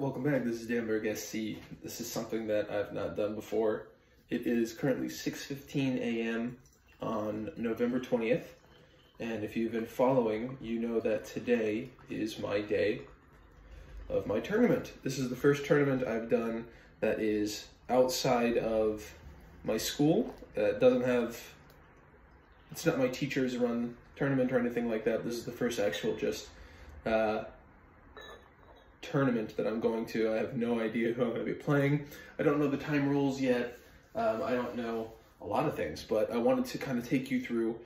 Welcome back. This is Danberg SC. This is something that I've not done before. It is currently 6:15 a.m. on November 20th, and if you've been following, you know that today is my day of my tournament. This is the first tournament I've done that is outside of my school. That doesn't have it's not my teacher's run tournament or anything like that. This is the first actual just uh, tournament that I'm going to. I have no idea who I'm going to be playing. I don't know the time rules yet. Um, I don't know a lot of things, but I wanted to kind of take you through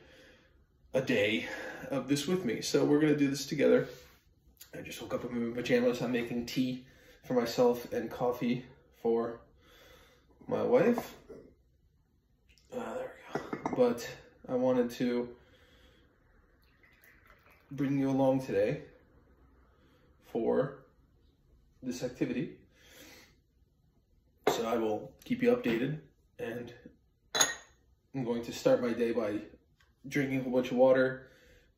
a day of this with me. So we're going to do this together. I just woke up in my pajamas. I'm making tea for myself and coffee for my wife. Uh, there we go. But I wanted to bring you along today for this activity. So I will keep you updated and I'm going to start my day by drinking a whole bunch of water,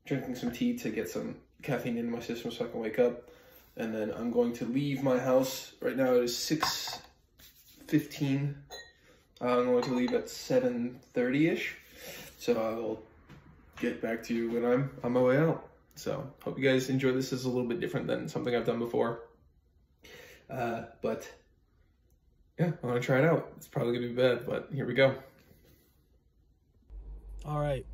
drinking some tea to get some caffeine in my system so I can wake up. And then I'm going to leave my house. Right now it is 6.15. I'm going to leave at 7.30ish. So I will get back to you when I'm on my way out. So hope you guys enjoy this. This is a little bit different than something I've done before. Uh, but yeah, I want to try it out. It's probably gonna be bad, but here we go. All right.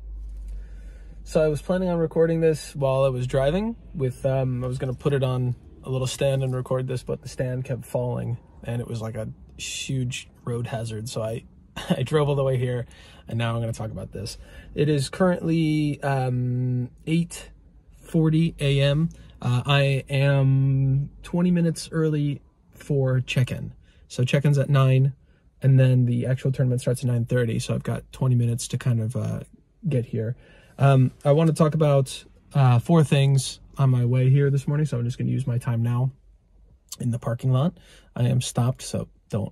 So I was planning on recording this while I was driving. With um, I was gonna put it on a little stand and record this, but the stand kept falling, and it was like a huge road hazard. So I I drove all the way here, and now I'm gonna talk about this. It is currently um, 8:40 a.m. Uh, I am 20 minutes early for check-in. So check-in's at 9, and then the actual tournament starts at 9.30, so I've got 20 minutes to kind of uh, get here. Um, I want to talk about uh, four things on my way here this morning, so I'm just going to use my time now in the parking lot. I am stopped, so don't,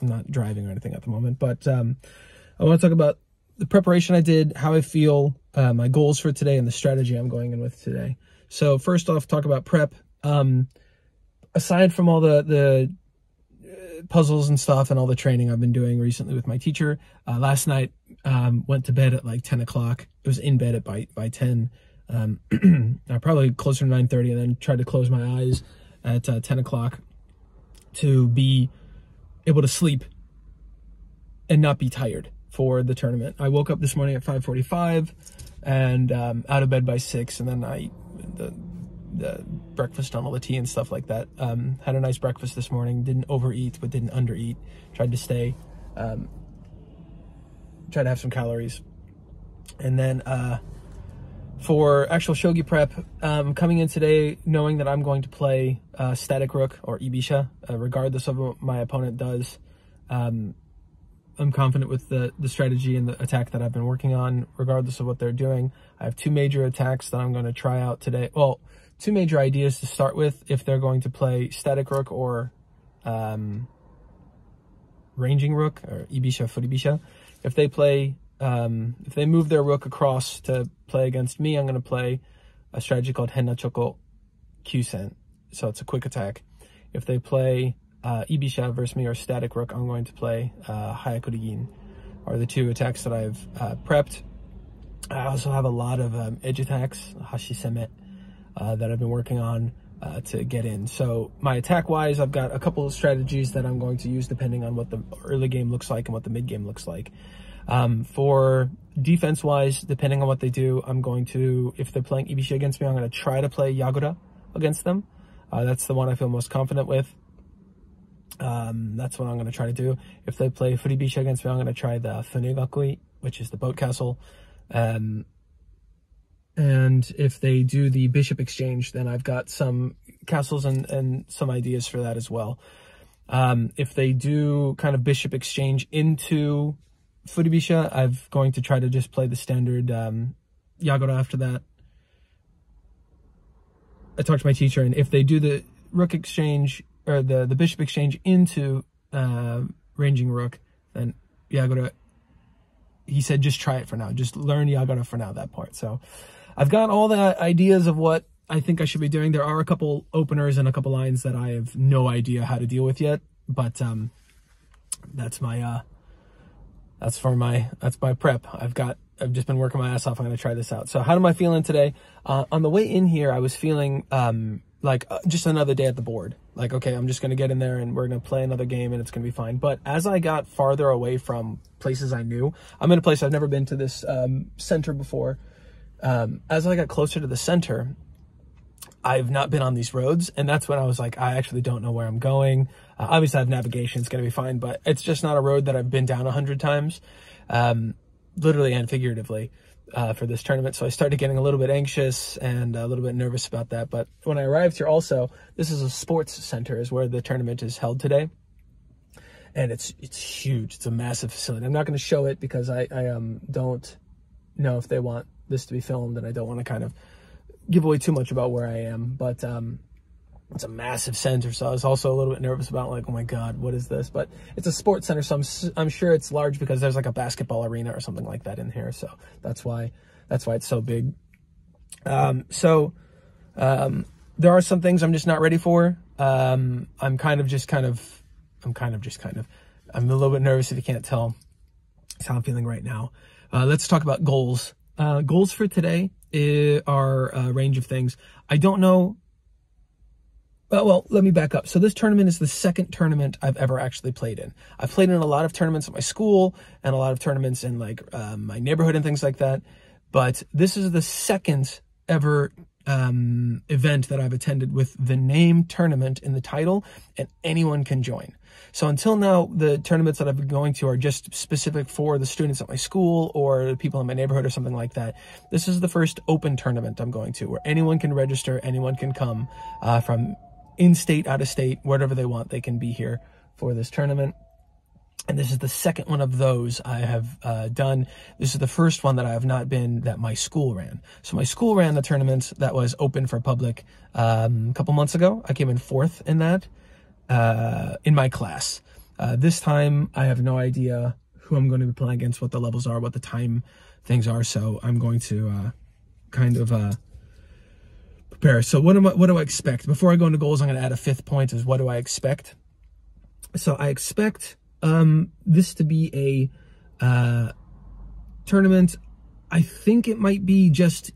I'm not driving or anything at the moment, but um, I want to talk about the preparation I did, how I feel, uh, my goals for today, and the strategy I'm going in with today. So first off, talk about prep. Um, aside from all the the uh, puzzles and stuff and all the training I've been doing recently with my teacher, uh, last night um, went to bed at like ten o'clock. It was in bed at by by ten. Um, probably closer to nine thirty, and then tried to close my eyes at uh, ten o'clock to be able to sleep and not be tired for the tournament. I woke up this morning at five forty five and um, out of bed by six, and then I the the breakfast on all the tea and stuff like that. Um, had a nice breakfast this morning. Didn't overeat, but didn't undereat. Tried to stay. Um, tried to have some calories, and then uh, for actual shogi prep, um, coming in today knowing that I'm going to play uh, static rook or ibisha, uh, regardless of what my opponent does. Um, I'm confident with the, the strategy and the attack that I've been working on, regardless of what they're doing. I have two major attacks that I'm going to try out today. Well, two major ideas to start with if they're going to play static rook or um, ranging rook or ibisha, furibisha. If they play, um, if they move their rook across to play against me, I'm going to play a strategy called Henna Choko Kyusen. So it's a quick attack. If they play uh, Ibisha versus me or Static Rook, I'm going to play uh, Hayakurigin, are the two attacks that I've uh, prepped. I also have a lot of um, edge attacks, Hashisemet, uh, that I've been working on uh, to get in. So my attack wise, I've got a couple of strategies that I'm going to use depending on what the early game looks like and what the mid game looks like. Um, for defense wise, depending on what they do, I'm going to, if they're playing Ibisha against me, I'm going to try to play Yagura against them. Uh, that's the one I feel most confident with. Um, that's what I'm going to try to do. If they play Furibisha against me, I'm going to try the Funegakoi, which is the boat castle. Um, and if they do the bishop exchange, then I've got some castles and, and some ideas for that as well. Um, if they do kind of bishop exchange into Furibisha, I'm going to try to just play the standard um, Yagura after that. I talked to my teacher, and if they do the rook exchange or the the bishop exchange into uh, ranging rook, then Yagura. He said, just try it for now. Just learn Yagura for now. That part. So, I've got all the ideas of what I think I should be doing. There are a couple openers and a couple lines that I have no idea how to deal with yet, but um, that's my uh, that's for my that's my prep. I've got I've just been working my ass off. I'm going to try this out. So how am I feeling today? Uh, on the way in here, I was feeling um, like uh, just another day at the board. Like, okay, I'm just going to get in there and we're going to play another game and it's going to be fine. But as I got farther away from places I knew, I'm in a place I've never been to this um, center before. Um, as I got closer to the center, I've not been on these roads, and that's when I was like, I actually don't know where I'm going. Uh, obviously, I have navigation; it's going to be fine, but it's just not a road that I've been down a hundred times, um, literally and figuratively, uh, for this tournament. So I started getting a little bit anxious and a little bit nervous about that. But when I arrived here, also, this is a sports center, is where the tournament is held today, and it's it's huge. It's a massive facility. I'm not going to show it because I I um don't know if they want this to be filmed, and I don't want to kind of give away too much about where I am, but um, it's a massive center. So I was also a little bit nervous about like, oh my God, what is this? But it's a sports center. So I'm, I'm sure it's large because there's like a basketball arena or something like that in here. So that's why, that's why it's so big. Um, so, um, there are some things I'm just not ready for. Um, I'm kind of just kind of, I'm kind of just kind of, I'm a little bit nervous if you can't tell. That's how I'm feeling right now. Uh, let's talk about goals. Uh, goals for today are a range of things. I don't know. Well, well, let me back up. So this tournament is the second tournament I've ever actually played in. I've played in a lot of tournaments at my school and a lot of tournaments in like um, my neighborhood and things like that. But this is the second ever um, event that I've attended with the name tournament in the title, and anyone can join. So until now, the tournaments that I've been going to are just specific for the students at my school or the people in my neighborhood or something like that. This is the first open tournament I'm going to where anyone can register, anyone can come uh, from in state, out of state, wherever they want, they can be here for this tournament. And this is the second one of those I have uh, done. This is the first one that I have not been that my school ran. So my school ran the tournament that was open for public um, a couple months ago. I came in fourth in that uh, in my class. Uh, this time, I have no idea who I'm going to be playing against, what the levels are, what the time things are. So I'm going to uh, kind of uh, prepare. So what am I, what do I expect? Before I go into goals, I'm going to add a fifth point. Is what do I expect? So I expect um, this to be a uh, tournament. I think it might be just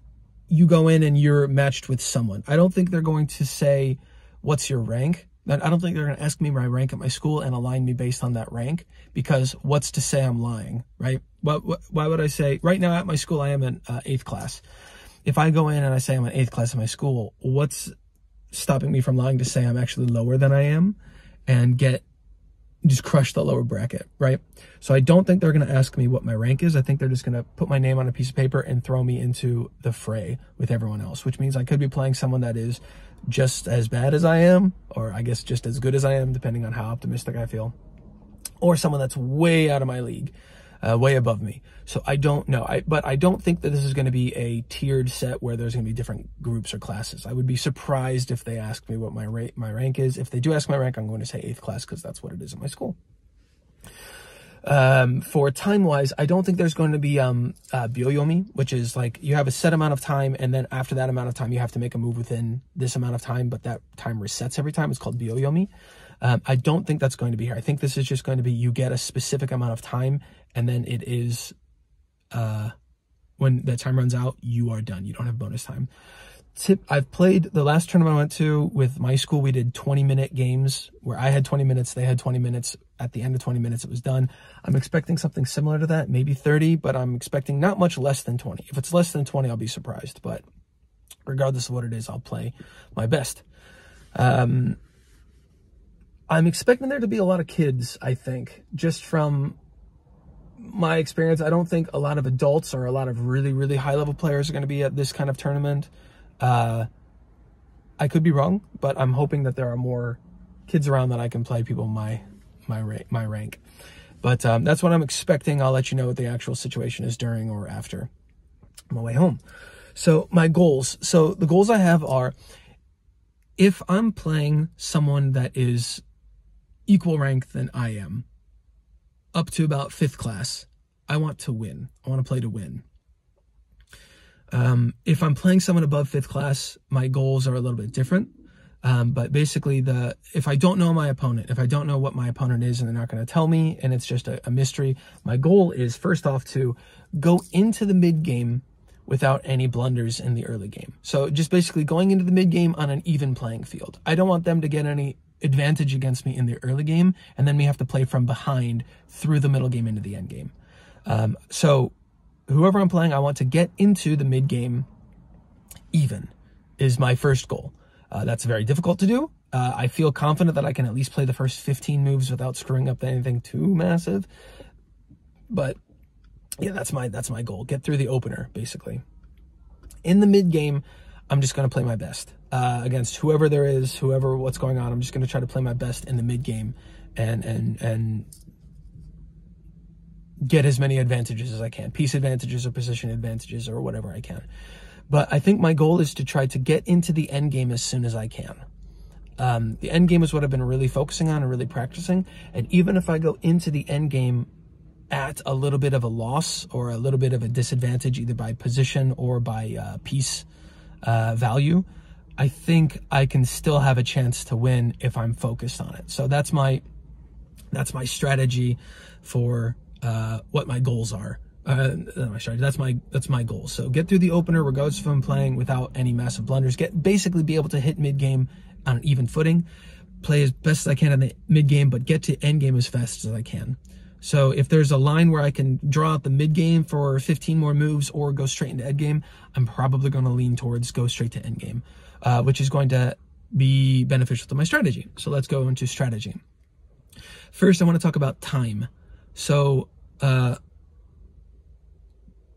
you go in and you're matched with someone. I don't think they're going to say what's your rank. I don't think they're going to ask me my rank at my school and align me based on that rank because what's to say I'm lying, right? What, what, why would I say, right now at my school, I am in uh, eighth class. If I go in and I say I'm an eighth class in my school, what's stopping me from lying to say I'm actually lower than I am and get just crush the lower bracket, right? So I don't think they're going to ask me what my rank is. I think they're just going to put my name on a piece of paper and throw me into the fray with everyone else, which means I could be playing someone that is just as bad as I am, or I guess just as good as I am, depending on how optimistic I feel, or someone that's way out of my league, uh, way above me. So I don't know. I, but I don't think that this is going to be a tiered set where there's going to be different groups or classes. I would be surprised if they ask me what my rate, my rank is. If they do ask my rank, I'm going to say eighth class because that's what it is in my school. Um, for time wise, I don't think there's going to be um, uh, byoyomi, which is like you have a set amount of time, and then after that amount of time, you have to make a move within this amount of time, but that time resets every time. It's called byoyomi. Um, I don't think that's going to be here. I think this is just going to be you get a specific amount of time, and then it is uh, when that time runs out, you are done. You don't have bonus time. Tip I've played the last tournament I went to with my school we did 20 minute games where I had 20 minutes they had 20 minutes. At the end of 20 minutes it was done. I'm expecting something similar to that maybe 30 but I'm expecting not much less than 20 if it's less than 20 I'll be surprised but regardless of what it is I'll play my best. Um I'm expecting there to be a lot of kids I think just from my experience I don't think a lot of adults or a lot of really really high level players are going to be at this kind of tournament uh, I could be wrong, but I'm hoping that there are more kids around that I can play people my my rank, my rank. But um, that's what I'm expecting. I'll let you know what the actual situation is during or after my way home. So my goals. So the goals I have are if I'm playing someone that is equal rank than I am, up to about fifth class, I want to win. I want to play to win. Um, if I'm playing someone above fifth class, my goals are a little bit different. Um, but basically, the if I don't know my opponent, if I don't know what my opponent is, and they're not going to tell me, and it's just a, a mystery, my goal is first off to go into the mid game without any blunders in the early game. So just basically going into the mid game on an even playing field. I don't want them to get any advantage against me in the early game, and then we have to play from behind through the middle game into the end game. Um, so whoever I'm playing, I want to get into the mid game even is my first goal. Uh, that's very difficult to do. Uh, I feel confident that I can at least play the first 15 moves without screwing up anything too massive. But yeah, that's my that's my goal. Get through the opener, basically. In the mid game, I'm just going to play my best uh, against whoever there is, whoever what's going on. I'm just going to try to play my best in the mid game, and and and get as many advantages as I can, piece advantages or position advantages or whatever I can. But I think my goal is to try to get into the end game as soon as I can. Um, the end game is what I've been really focusing on and really practicing. And even if I go into the end game at a little bit of a loss or a little bit of a disadvantage, either by position or by uh, piece uh, value, I think I can still have a chance to win if I'm focused on it. So that's my that's my strategy for uh, what my goals are uh, my strategy. That's my that's my goal. So get through the opener, regardless if I'm playing without any massive blunders. Get basically be able to hit mid game on an even footing. Play as best as I can in the mid game, but get to end game as fast as I can. So if there's a line where I can draw out the mid game for 15 more moves or go straight into end game, I'm probably going to lean towards go straight to end game, uh, which is going to be beneficial to my strategy. So let's go into strategy. First, I want to talk about time. So uh,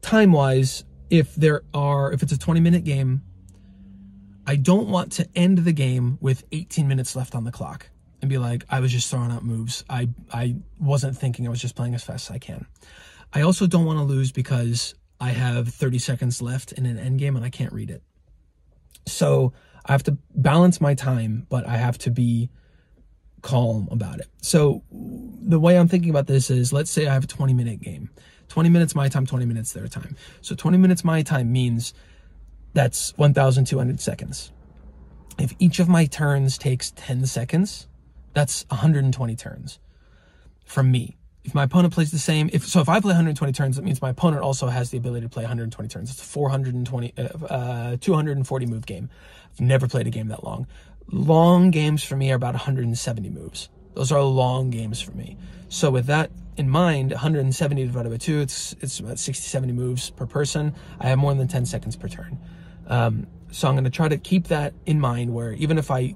time wise, if there are, if it's a 20 minute game, I don't want to end the game with 18 minutes left on the clock and be like, I was just throwing out moves. I, I wasn't thinking I was just playing as fast as I can. I also don't want to lose because I have 30 seconds left in an end game and I can't read it. So I have to balance my time, but I have to be calm about it. So the way I'm thinking about this is let's say I have a 20 minute game. 20 minutes my time, 20 minutes their time. So 20 minutes my time means that's 1,200 seconds. If each of my turns takes 10 seconds, that's 120 turns from me. If my opponent plays the same, if so, if I play 120 turns, that means my opponent also has the ability to play 120 turns. It's a 420, uh, uh, 240 move game. I've never played a game that long. Long games for me are about 170 moves. Those are long games for me. So with that in mind, 170 divided by two, it's it's about 60, 70 moves per person. I have more than 10 seconds per turn. Um, so I'm going to try to keep that in mind where even if I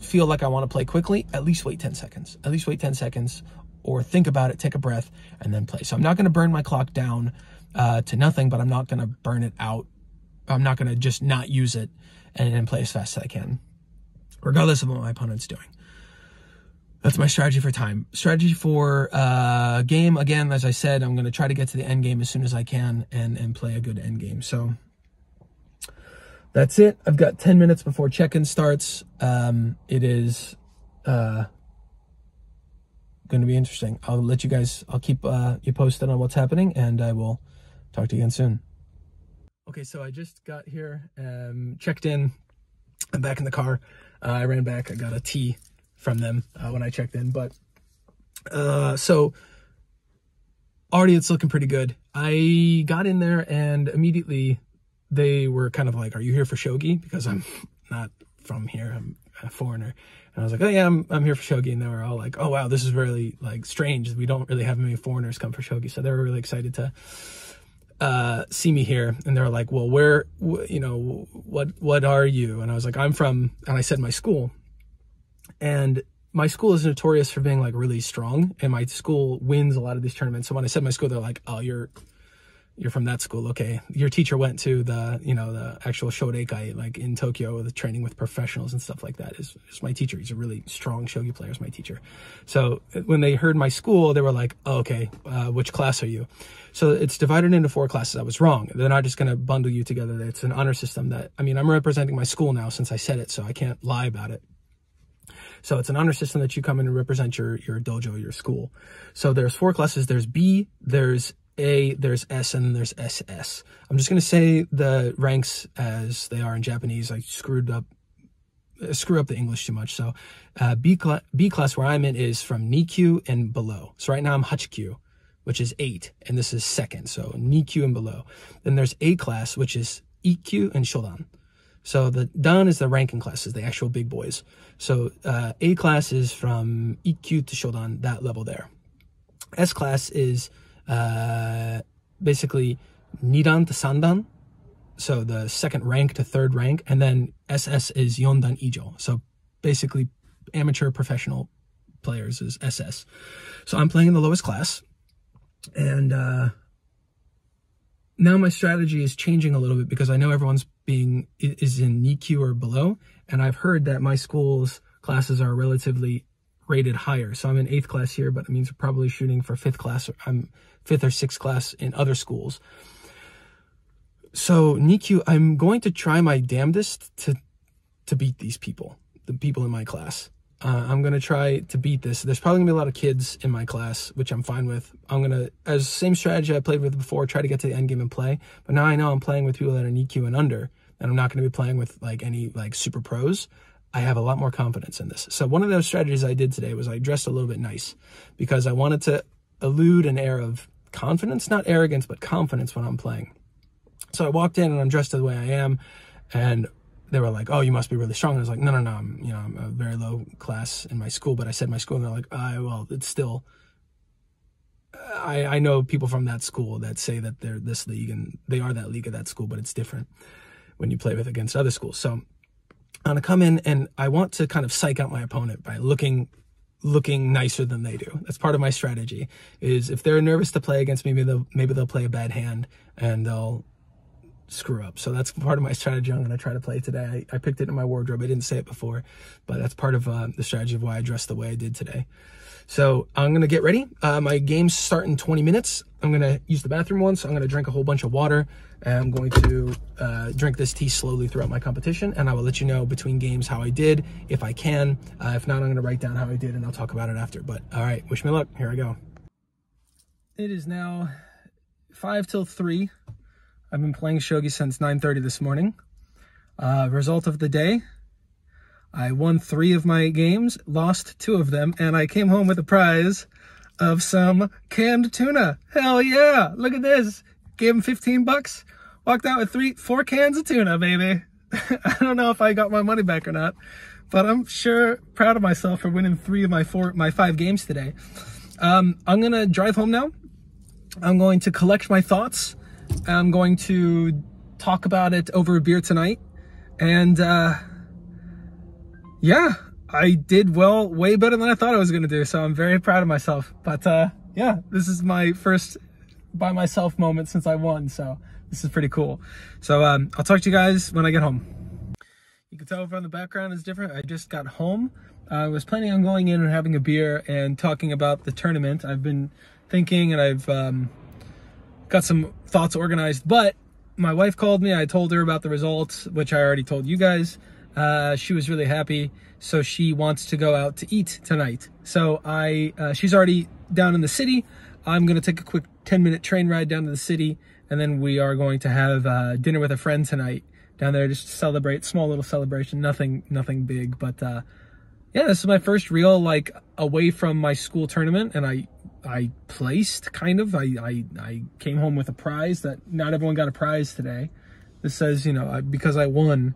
feel like I want to play quickly, at least wait 10 seconds. At least wait 10 seconds or think about it, take a breath, and then play. So I'm not going to burn my clock down uh, to nothing, but I'm not going to burn it out. I'm not going to just not use it and, and play as fast as I can, regardless of what my opponent's doing. That's my strategy for time. Strategy for uh, game, again, as I said, I'm going to try to get to the end game as soon as I can and, and play a good end game. So that's it. I've got 10 minutes before check-in starts. Um, it is uh, going to be interesting. I'll let you guys, I'll keep uh, you posted on what's happening and I will talk to you again soon. Okay, so I just got here, um, checked in. I'm back in the car. Uh, I ran back. I got a tea from them uh, when I checked in. But uh, so already it's looking pretty good. I got in there and immediately they were kind of like, "Are you here for shogi?" Because I'm not from here. I'm a foreigner. And I was like, "Oh yeah, I'm I'm here for shogi." And they were all like, "Oh wow, this is really like strange. We don't really have many foreigners come for shogi." So they were really excited to uh, see me here and they're like, well, where, you know, what, what are you? And I was like, I'm from, and I said my school and my school is notorious for being like really strong and my school wins a lot of these tournaments. So when I said my school, they're like, oh, you're, you're from that school. Okay. Your teacher went to the, you know, the actual Shoreikai, like in Tokyo, the training with professionals and stuff like that is, is my teacher. He's a really strong shogi player is my teacher. So when they heard my school, they were like, oh, okay, uh, which class are you? So it's divided into four classes. I was wrong. They're not just going to bundle you together. It's an honor system that, I mean, I'm representing my school now since I said it, so I can't lie about it. So it's an honor system that you come in and represent your, your dojo, your school. So there's four classes. There's B, there's A, there's S, and there's SS. I'm just going to say the ranks as they are in Japanese. I screwed up screw up the English too much. So uh, B, cl- B class where I'm in is from Nikyu and below. So right now I'm Hachikyu, which is eight, and this is second. So Nikyu and below. Then there's A class, which is Ikkyu and Shodan. So the Dan is the ranking classes, the actual big boys. So uh, A class is from Ikkyu to Shodan, that level there. S class is uh, basically Nidan to Sandan, so the second rank to third rank, and then SS is Yondan Ijo. So basically, amateur professional players is SS. So I'm playing in the lowest class, and uh, now my strategy is changing a little bit because I know everyone's being is in Nikyu or below, and I've heard that my school's classes are relatively rated higher. So I'm in eighth class here, but it means we're probably shooting for fifth class. I'm fifth or sixth class in other schools. So Nikyu, I'm going to try my damnedest to to beat these people, the people in my class. Uh, I'm gonna try to beat this. There's probably gonna be a lot of kids in my class, which I'm fine with. I'm gonna, as same strategy I played with before, try to get to the end game and play. But now I know I'm playing with people that are Nikyu and under, and I'm not gonna be playing with like any like super pros. I have a lot more confidence in this. So one of those strategies I did today was I dressed a little bit nice because I wanted to elude an air of confidence, not arrogance, but confidence when I'm playing. So I walked in and I'm dressed the way I am, and they were like, "Oh, you must be really strong." And I was like, "No, no, no. I'm, you know, I'm a very low class in my school." But I said my school, and they're like, "I well, it's still." I I know people from that school that say that they're this league and they are that league of that school, but it's different when you play with against other schools. So I'm gonna come in and I want to kind of psych out my opponent by looking looking nicer than they do. That's part of my strategy. Is if they're nervous to play against me, maybe they'll maybe they'll play a bad hand and they'll screw up. So that's part of my strategy I'm going to try to play today. I, I, picked it in my wardrobe. I didn't say it before, but that's part of uh, the strategy of why I dressed the way I did today. So I'm going to get ready. Uh, my games start in 20 minutes. I'm going to use the bathroom once. I'm going to drink a whole bunch of water. And I'm going to uh, drink this tea slowly throughout my competition. And I will let you know between games how I did, if I can. Uh, if not, I'm going to write down how I did and I'll talk about it after. But all right, wish me luck. Here I go. It is now 5 till 3 I've been playing shogi since 9.30 this morning. Uh, result of the day, I won three of my games, lost two of them, and I came home with a prize of some canned tuna. Hell yeah! Look at this. Gave him 15 bucks. Walked out with three, four cans of tuna, baby. I don't know if I got my money back or not, but I'm sure proud of myself for winning three of my four, my five games today. Um, I'm gonna drive home now. I'm going to collect my thoughts I'm going to talk about it over a beer tonight. And uh, yeah, I did well, way better than I thought I was going to do. So I'm very proud of myself. But uh, yeah, this is my first by myself moment since I won. So this is pretty cool. So um, I'll talk to you guys when I get home. You can tell from the background is different. I just got home. I was planning on going in and having a beer and talking about the tournament. I've been thinking and I've um, got some thoughts organized. But my wife called me. I told her about the results, which I already told you guys. Uh, she was really happy. So she wants to go out to eat tonight. So I, uh, she's already down in the city. I'm going to take a quick 10 minute train ride down to the city. And then we are going to have uh, dinner with a friend tonight down there just to celebrate, small little celebration, nothing, nothing big. But uh, yeah, this is my first real like away from my school tournament. And I, I placed kind of. I, I, I came home with a prize that not everyone got a prize today. This says, you know, because I won,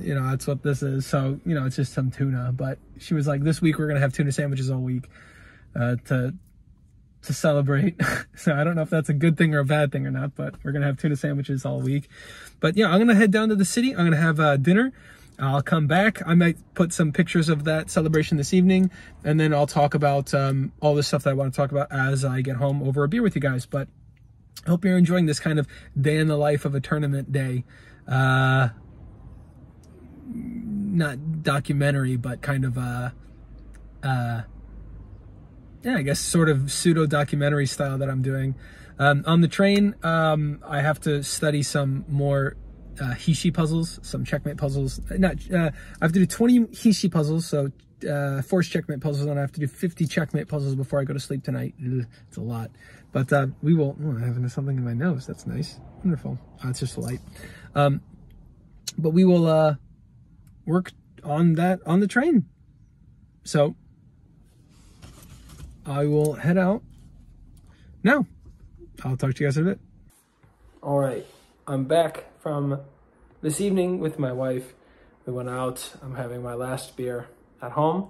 you know, that's what this is. So, you know, it's just some tuna. But she was like, this week we're going to have tuna sandwiches all week uh, to to celebrate. so I don't know if that's a good thing or a bad thing or not, but we're going to have tuna sandwiches all week. But yeah, I'm going to head down to the city. I'm going to have uh, dinner. I'll come back. I might put some pictures of that celebration this evening, and then I'll talk about um, all the stuff that I want to talk about as I get home over a beer with you guys. But I hope you're enjoying this kind of day in the life of a tournament day. Uh, not documentary, but kind of uh, uh, yeah, I guess sort of pseudo documentary style that I'm doing. Um, on the train, um, I have to study some more uh, Hisshi puzzles, some checkmate puzzles. Not, uh, I have to do 20 Hisshi puzzles, so uh, force checkmate puzzles, and I have to do 50 checkmate puzzles before I go to sleep tonight. Ugh, it's a lot. But uh, we will, oh, I have something in my nose. That's nice. Wonderful. Oh, it's just a light. Um, but we will uh, work on that on the train. So I will head out now. I'll talk to you guys in a bit. All right, I'm back from this evening with my wife. We went out. I'm having my last beer at home.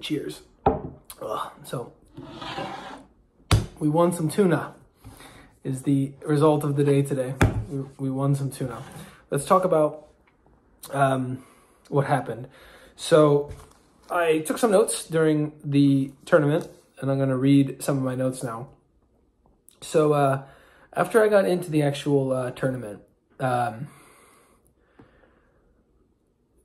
Cheers. Ugh. So we won some tuna is the result of the day today. We, won some tuna. Let's talk about um, what happened. So I took some notes during the tournament, and I'm going to read some of my notes now. So uh, after I got into the actual uh, tournament, um,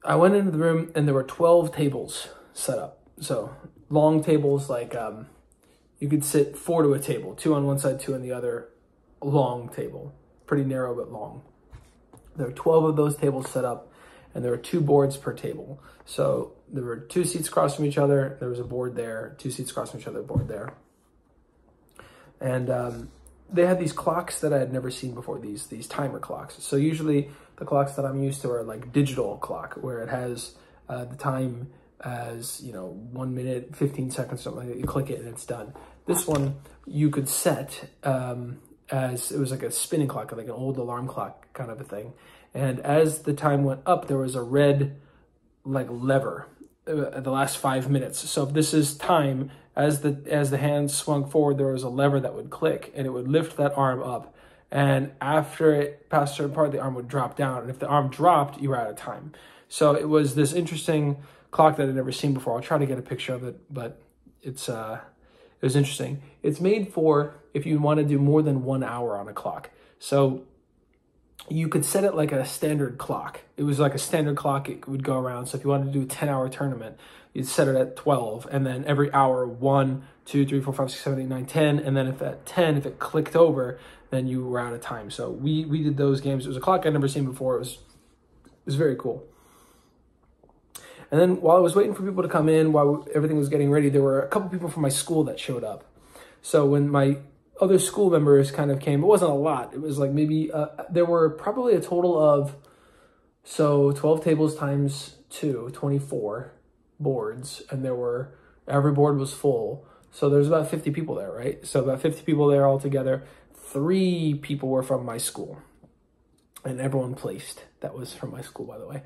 I went into the room and there were 12 tables set up. So long tables, like um, you could sit four to a table, two on one side, two on the other, long table, pretty narrow but long. There were 12 of those tables set up and there were two boards per table. So there were two seats across from each other. There was a board there, two seats across from each other, board there. And um, they had these clocks that I had never seen before, these these timer clocks. So usually the clocks that I'm used to are like digital clock, where it has uh, the time as, you know, one minute, 15 seconds, something like that. You click it and it's done. This one you could set um, as, it was like a spinning clock, like an old alarm clock kind of a thing. And as the time went up, there was a red like lever uh, the last five minutes. So if this is time, as the as the hand swung forward, there was a lever that would click and it would lift that arm up. And after it passed a certain part, the arm would drop down. And if the arm dropped, you were out of time. So it was this interesting clock that I'd never seen before. I'll try to get a picture of it, but it's uh, it was interesting. It's made for if you want to do more than one hour on a clock. So you could set it like a standard clock. It was like a standard clock. It would go around. So if you wanted to do a 10 hour tournament, you'd set it at 12 and then every hour, one, two, three, four, five, six, seven, eight, nine, 10. And then if at 10, if it clicked over, then you were out of time. So we, we did those games. It was a clock I'd never seen before. It was, it was very cool. And then while I was waiting for people to come in, while everything was getting ready, there were a couple people from my school that showed up. So when my other school members kind of came. It wasn't a lot. It was like maybe, uh, there were probably a total of, so 12 tables times two, 24 boards. And there were, every board was full. So there's about 50 people there, right? So about 50 people there all together. Three people were from my school. And everyone placed. That was from my school, by the way.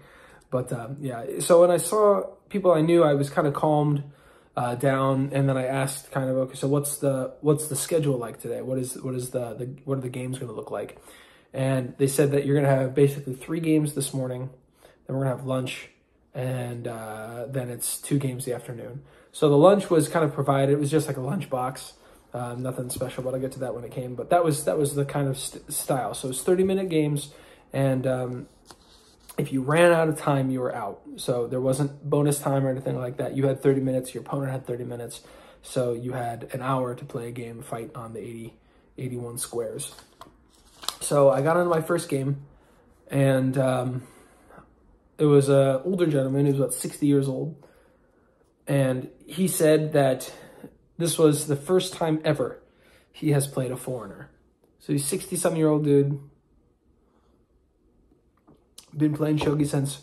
But um, yeah, so when I saw people I knew, I was kind of calmed uh, down, and then I asked kind of okay, so what's the what's the schedule like today? What is what is the, the what are the games going to look like? And they said that you're going to have basically three games this morning, then we're going to have lunch, and uh, then it's two games the afternoon. So the lunch was kind of provided. It was just like a lunch box, um, nothing special. But I'll get to that when it came. But that was that was the kind of st style. So it's 30 minute games, and um, if you ran out of time, you were out. So there wasn't bonus time or anything like that. You had 30 minutes, your opponent had 30 minutes. So you had an hour to play a game, fight on the 80, 81 squares. So I got into my first game, and um, it was an older gentleman, he was about 60 years old. And he said that this was the first time ever he has played a foreigner. So he's 60 something year old dude, been playing shogi since,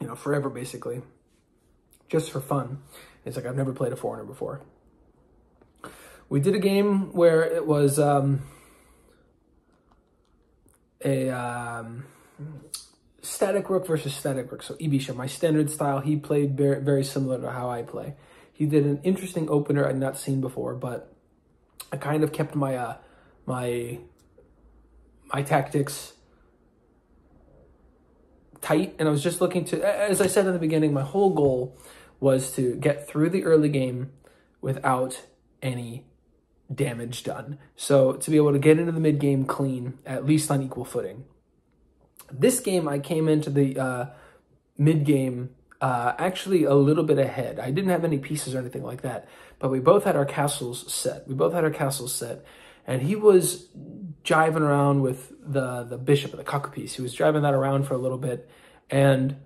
you know, forever basically, just for fun. It's like I've never played a foreigner before. We did a game where it was um, a um, static rook versus static rook. So Ibisha, my standard style, he played very, very similar to how I play. He did an interesting opener I'd not seen before, but I kind of kept my uh, my my tactics tight, and I was just looking to, as I said in the beginning, my whole goal was to get through the early game without any damage done. So to be able to get into the mid game clean, at least on equal footing. This game, I came into the uh, mid game uh, actually a little bit ahead. I didn't have any pieces or anything like that, but we both had our castles set. We both had our castles set, and he was jiving around with the the bishop of the cuckoo piece. He was driving that around for a little bit, and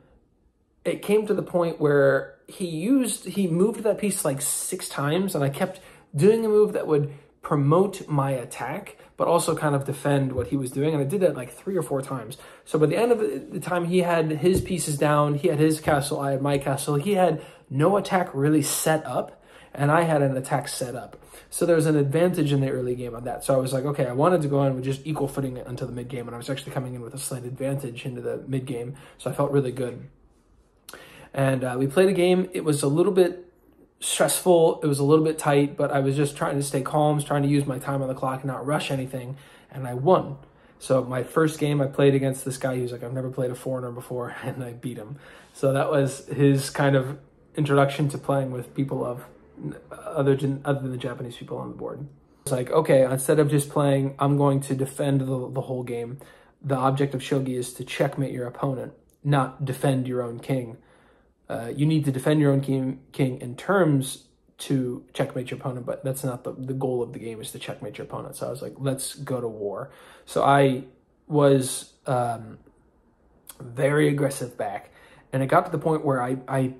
it came to the point where he used, he moved that piece like six times and I kept doing a move that would promote my attack, but also kind of defend what he was doing. And I did that like three or four times. So by the end of the time, he had his pieces down, he had his castle, I had my castle. He had no attack really set up, and I had an attack set up. So there was an advantage in the early game on that. So I was like, okay, I wanted to go in with just equal footing until the mid game, and I was actually coming in with a slight advantage into the mid game. So I felt really good. And uh, we played a game. It was a little bit stressful. It was a little bit tight, but I was just trying to stay calm, trying to use my time on the clock and not rush anything. And I won. So my first game I played against this guy, was like, I've never played a foreigner before, and I beat him. So that was his kind of introduction to playing with people of other than other than the Japanese people on the board. It's like, okay, instead of just playing, I'm going to defend the, the whole game. The object of shogi is to checkmate your opponent, not defend your own king. Uh, you need to defend your own king, king in terms to checkmate your opponent, but that's not the, the goal of the game is to checkmate your opponent. So I was like, let's go to war. So I was um, very aggressive back, and it got to the point where I, I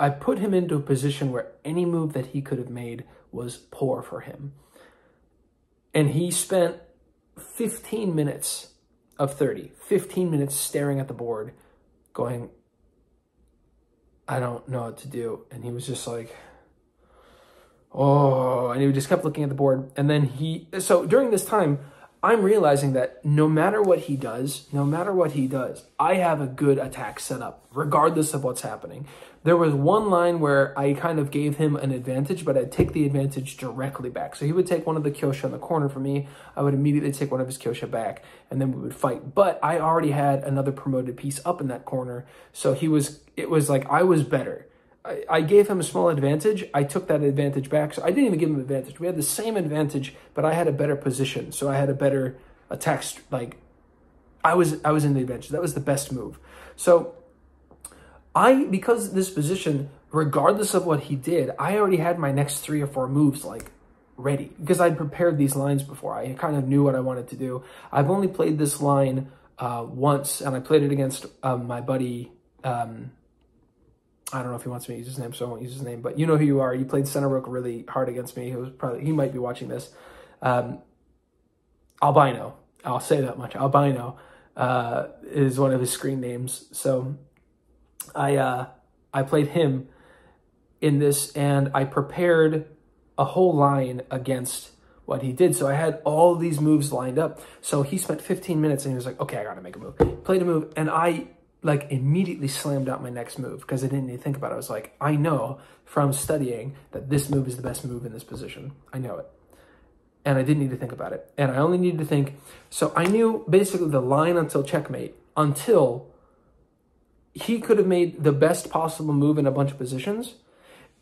I put him into a position where any move that he could have made was poor for him. And he spent 15 minutes of 30, 15 minutes staring at the board, going, I don't know what to do. And he was just like, oh, and he just kept looking at the board. And then he, so during this time, I'm realizing that no matter what he does, no matter what he does, I have a good attack set up, regardless of what's happening. There was one line where I kind of gave him an advantage, but I'd take the advantage directly back. So he would take one of the Kyosha in the corner for me. I would immediately take one of his Kyosha back, and then we would fight. But I already had another promoted piece up in that corner, so he was. It was like I was better. I, gave him a small advantage. I took that advantage back. So I didn't even give him advantage. We had the same advantage, but I had a better position. So I had a better attack. Like I was, I was in the advantage. That was the best move. So I, because this position, regardless of what he did, I already had my next three or four moves like ready because I'd prepared these lines before. I kind of knew what I wanted to do. I've only played this line uh, once, and I played it against um, my buddy. Um, I don't know if he wants me to use his name, so I won't use his name. But you know who you are. You played center rook really hard against me. He was probably he might be watching this. Um, Albino. I'll say that much. Albino uh, is one of his screen names. So I uh, I played him in this, and I prepared a whole line against what he did. So I had all these moves lined up. So he spent 15 minutes, and he was like, "Okay, I got to make a move." Played a move, and I like immediately slammed out my next move because I didn't need to think about it. I was like, I know from studying that this move is the best move in this position. I know it. And I didn't need to think about it. And I only needed to think. So I knew basically the line until checkmate until he could have made the best possible move in a bunch of positions.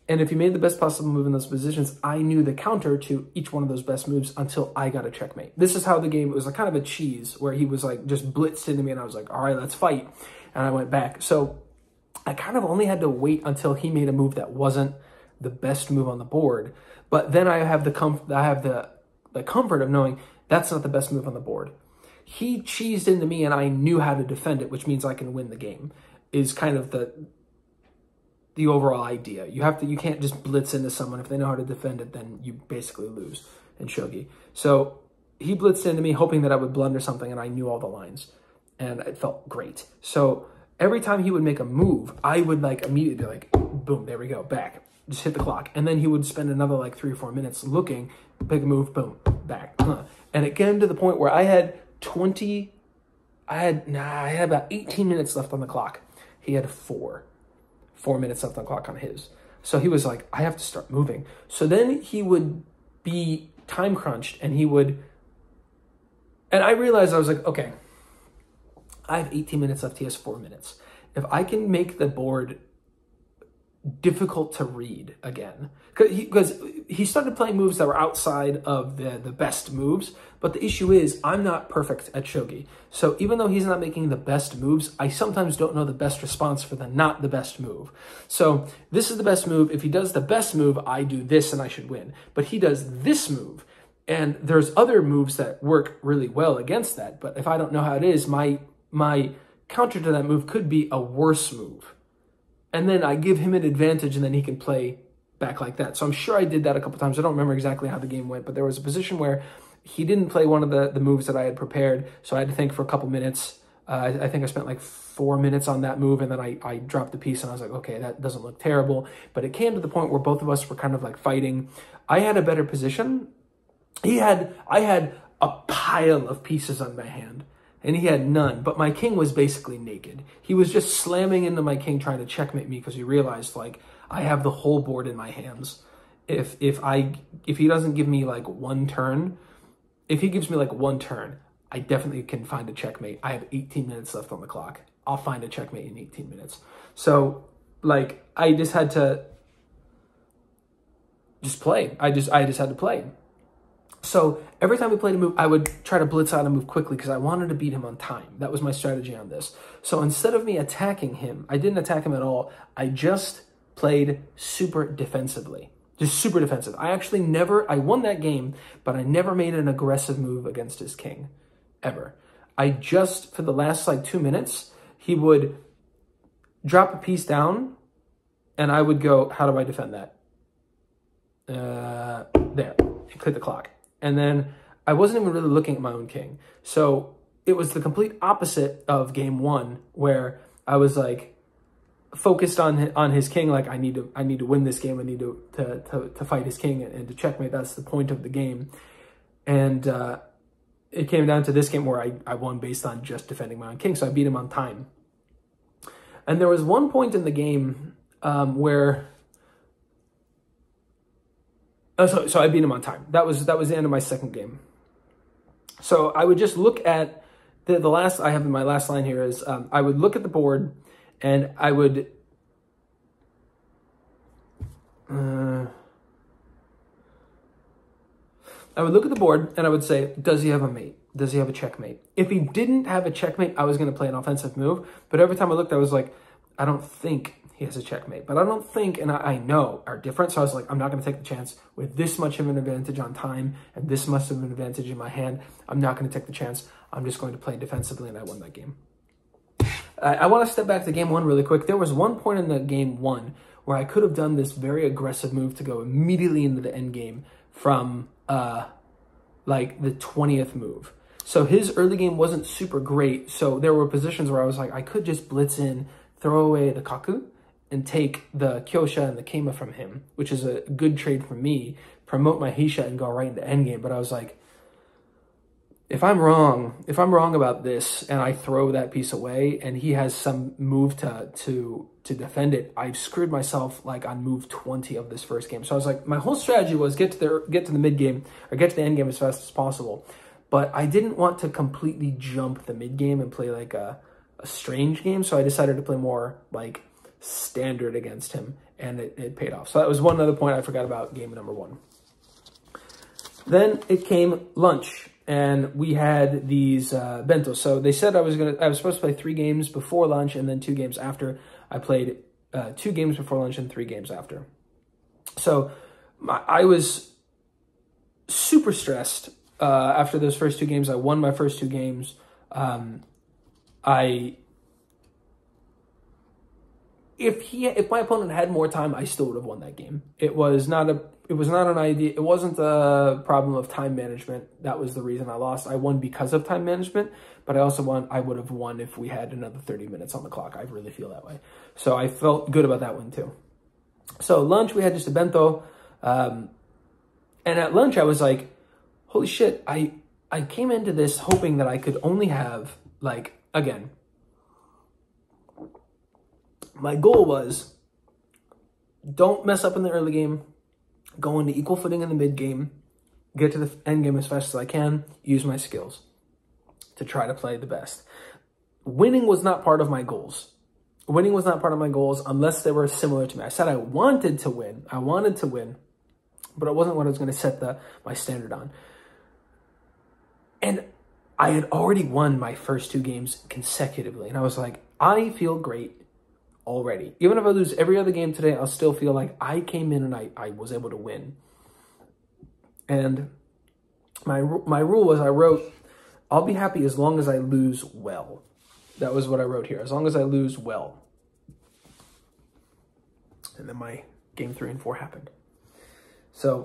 And if he made the best possible move in those positions, I knew the counter to each one of those best moves until I got a checkmate. This is how the game, it was like kind of a cheese where he was like just blitzed into me and I was like, all right, let's fight. And I went back. So I kind of only had to wait until he made a move that wasn't the best move on the board. But then I have the comfort, I have the, the comfort of knowing that's not the best move on the board. He cheesed into me and I knew how to defend it, which means I can win the game is kind of the the overall idea. You have to you can't just blitz into someone if they know how to defend it, then you basically lose in shogi. So he blitzed into me hoping that I would blunder something and I knew all the lines and it felt great. So every time he would make a move, I would like immediately be like, boom, there we go, back. Just hit the clock. And then he would spend another like three or four minutes looking, pick a move, boom, back. Uh-huh. And it came to the point where I had 20, I had, nah, I had about 18 minutes left on the clock. He had four, four minutes left on the clock on his. So he was like, I have to start moving. So then he would be time crunched and he would, and I realized I was like, okay, I have 18 minutes left. He has four minutes. If I can make the board difficult to read again because he, he, started playing moves that were outside of the, the best moves. But the issue is I'm not perfect at shogi. So even though he's not making the best moves, I sometimes don't know the best response for the not the best move. So this is the best move. If he does the best move, I do this and I should win. But he does this move. And there's other moves that work really well against that. But if I don't know how it is, my my counter to that move could be a worse move and then I give him an advantage, and then he can play back like that. So I'm sure I did that a couple times. I don't remember exactly how the game went, but there was a position where he didn't play one of the, the moves that I had prepared, so I had to think for a couple minutes. Uh, I, I, think I spent like four minutes on that move, and then I, I dropped the piece, and I was like, okay, that doesn't look terrible. But it came to the point where both of us were kind of like fighting. I had a better position. He had, I had a pile of pieces on my hand, and he had none. But my king was basically naked. He was just slamming into my king, trying to checkmate me because he realized like I have the whole board in my hands. If if I if he doesn't give me like one turn, if he gives me like one turn, I definitely can find a checkmate. I have 18 minutes left on the clock. I'll find a checkmate in 18 minutes. So like I just had to just play. I just I just had to play. So every time we played a move, I would try to blitz out a move quickly because I wanted to beat him on time. That was my strategy on this. So instead of me attacking him, I didn't attack him at all. I just played super defensively just super defensive. I actually never, I won that game, but I never made an aggressive move against his king, ever. I just, for the last like two minutes, he would drop a piece down, and I would go, how do I defend that? Uh, there, click the clock. And then I wasn't even really looking at my own king. So it was the complete opposite of game one, where I was like, focused on on his king like i need to i need to win this game. I need to to to, to fight his king and, and, to checkmate. That's the point of the game. And uh, it came down to this game where I, I won based on just defending my own king so i beat him on time. And there was one point in the game um, where so, so i beat him on time that was that was the end of my second game so i would just look at the, the last i have in my last line here is um, i would look at the board and I would uh, I would look at the board and I would say, does he have a mate? Does he have a checkmate? If he didn't have a checkmate, I was going to play an offensive move. But every time I looked, I was like, I don't think he has a checkmate. But I don't think, and I, I know, are different. So I was like, I'm not going to take the chance with this much of an advantage on time and this much of an advantage in my hand. I'm not going to take the chance. I'm just going to play defensively, and I won that game. I, I want to step back to game one really quick. There was one point in the game one where I could have done this very aggressive move to go immediately into the end game from uh, like the 20th move. So his early game wasn't super great. So there were positions where I was like, I could just blitz in, throw away the Kaku, and take the Kyosha and the Keima from him, which is a good trade for me, promote my Hisha and go right into endgame. But I was like, if I'm wrong, if I'm wrong about this and I throw that piece away and he has some move to to to defend it, I've screwed myself like on move 20 of this first game. So I was like, my whole strategy was get to the get to the mid game or get to the end game as fast as possible. But I didn't want to completely jump the mid game and play like a, a strange game. So I decided to play more like standard against him and it, it paid off. So that was one other point I forgot about game number one. Then it came lunch and we had these uh, bento. So they said I was gonna, I was supposed to play three games before lunch and then two games after. I played uh, two games before lunch and three games after. So my, I was super stressed uh, after those first two games. I won my first two games. Um, I if he if my opponent had more time, I still would have won that game. It was not a it was not an idea. It wasn't a problem of time management. That was the reason I lost. I won because of time management, but I also won. I would have won if we had another 30 minutes on the clock. I really feel that way. So I felt good about that one too. So lunch, we had just a bento. Um, and at lunch, I was like, holy shit, I, I came into this hoping that I could only have like, again, my goal was don't mess up in the early game, go into equal footing in the mid game, get to the end game as fast as I can, use my skills to try to play the best. Winning was not part of my goals. Winning was not part of my goals unless they were similar to me. I said I wanted to win. I wanted to win, but it wasn't what I was going to set the my standard on. And I had already won my first two games consecutively. And I was like, I feel great already. Even if I lose every other game today, I'll still feel like I came in and I, I was able to win. And my my rule was I wrote, I'll be happy as long as I lose well. That was what I wrote here. As long as I lose well. And then my game three and four happened. So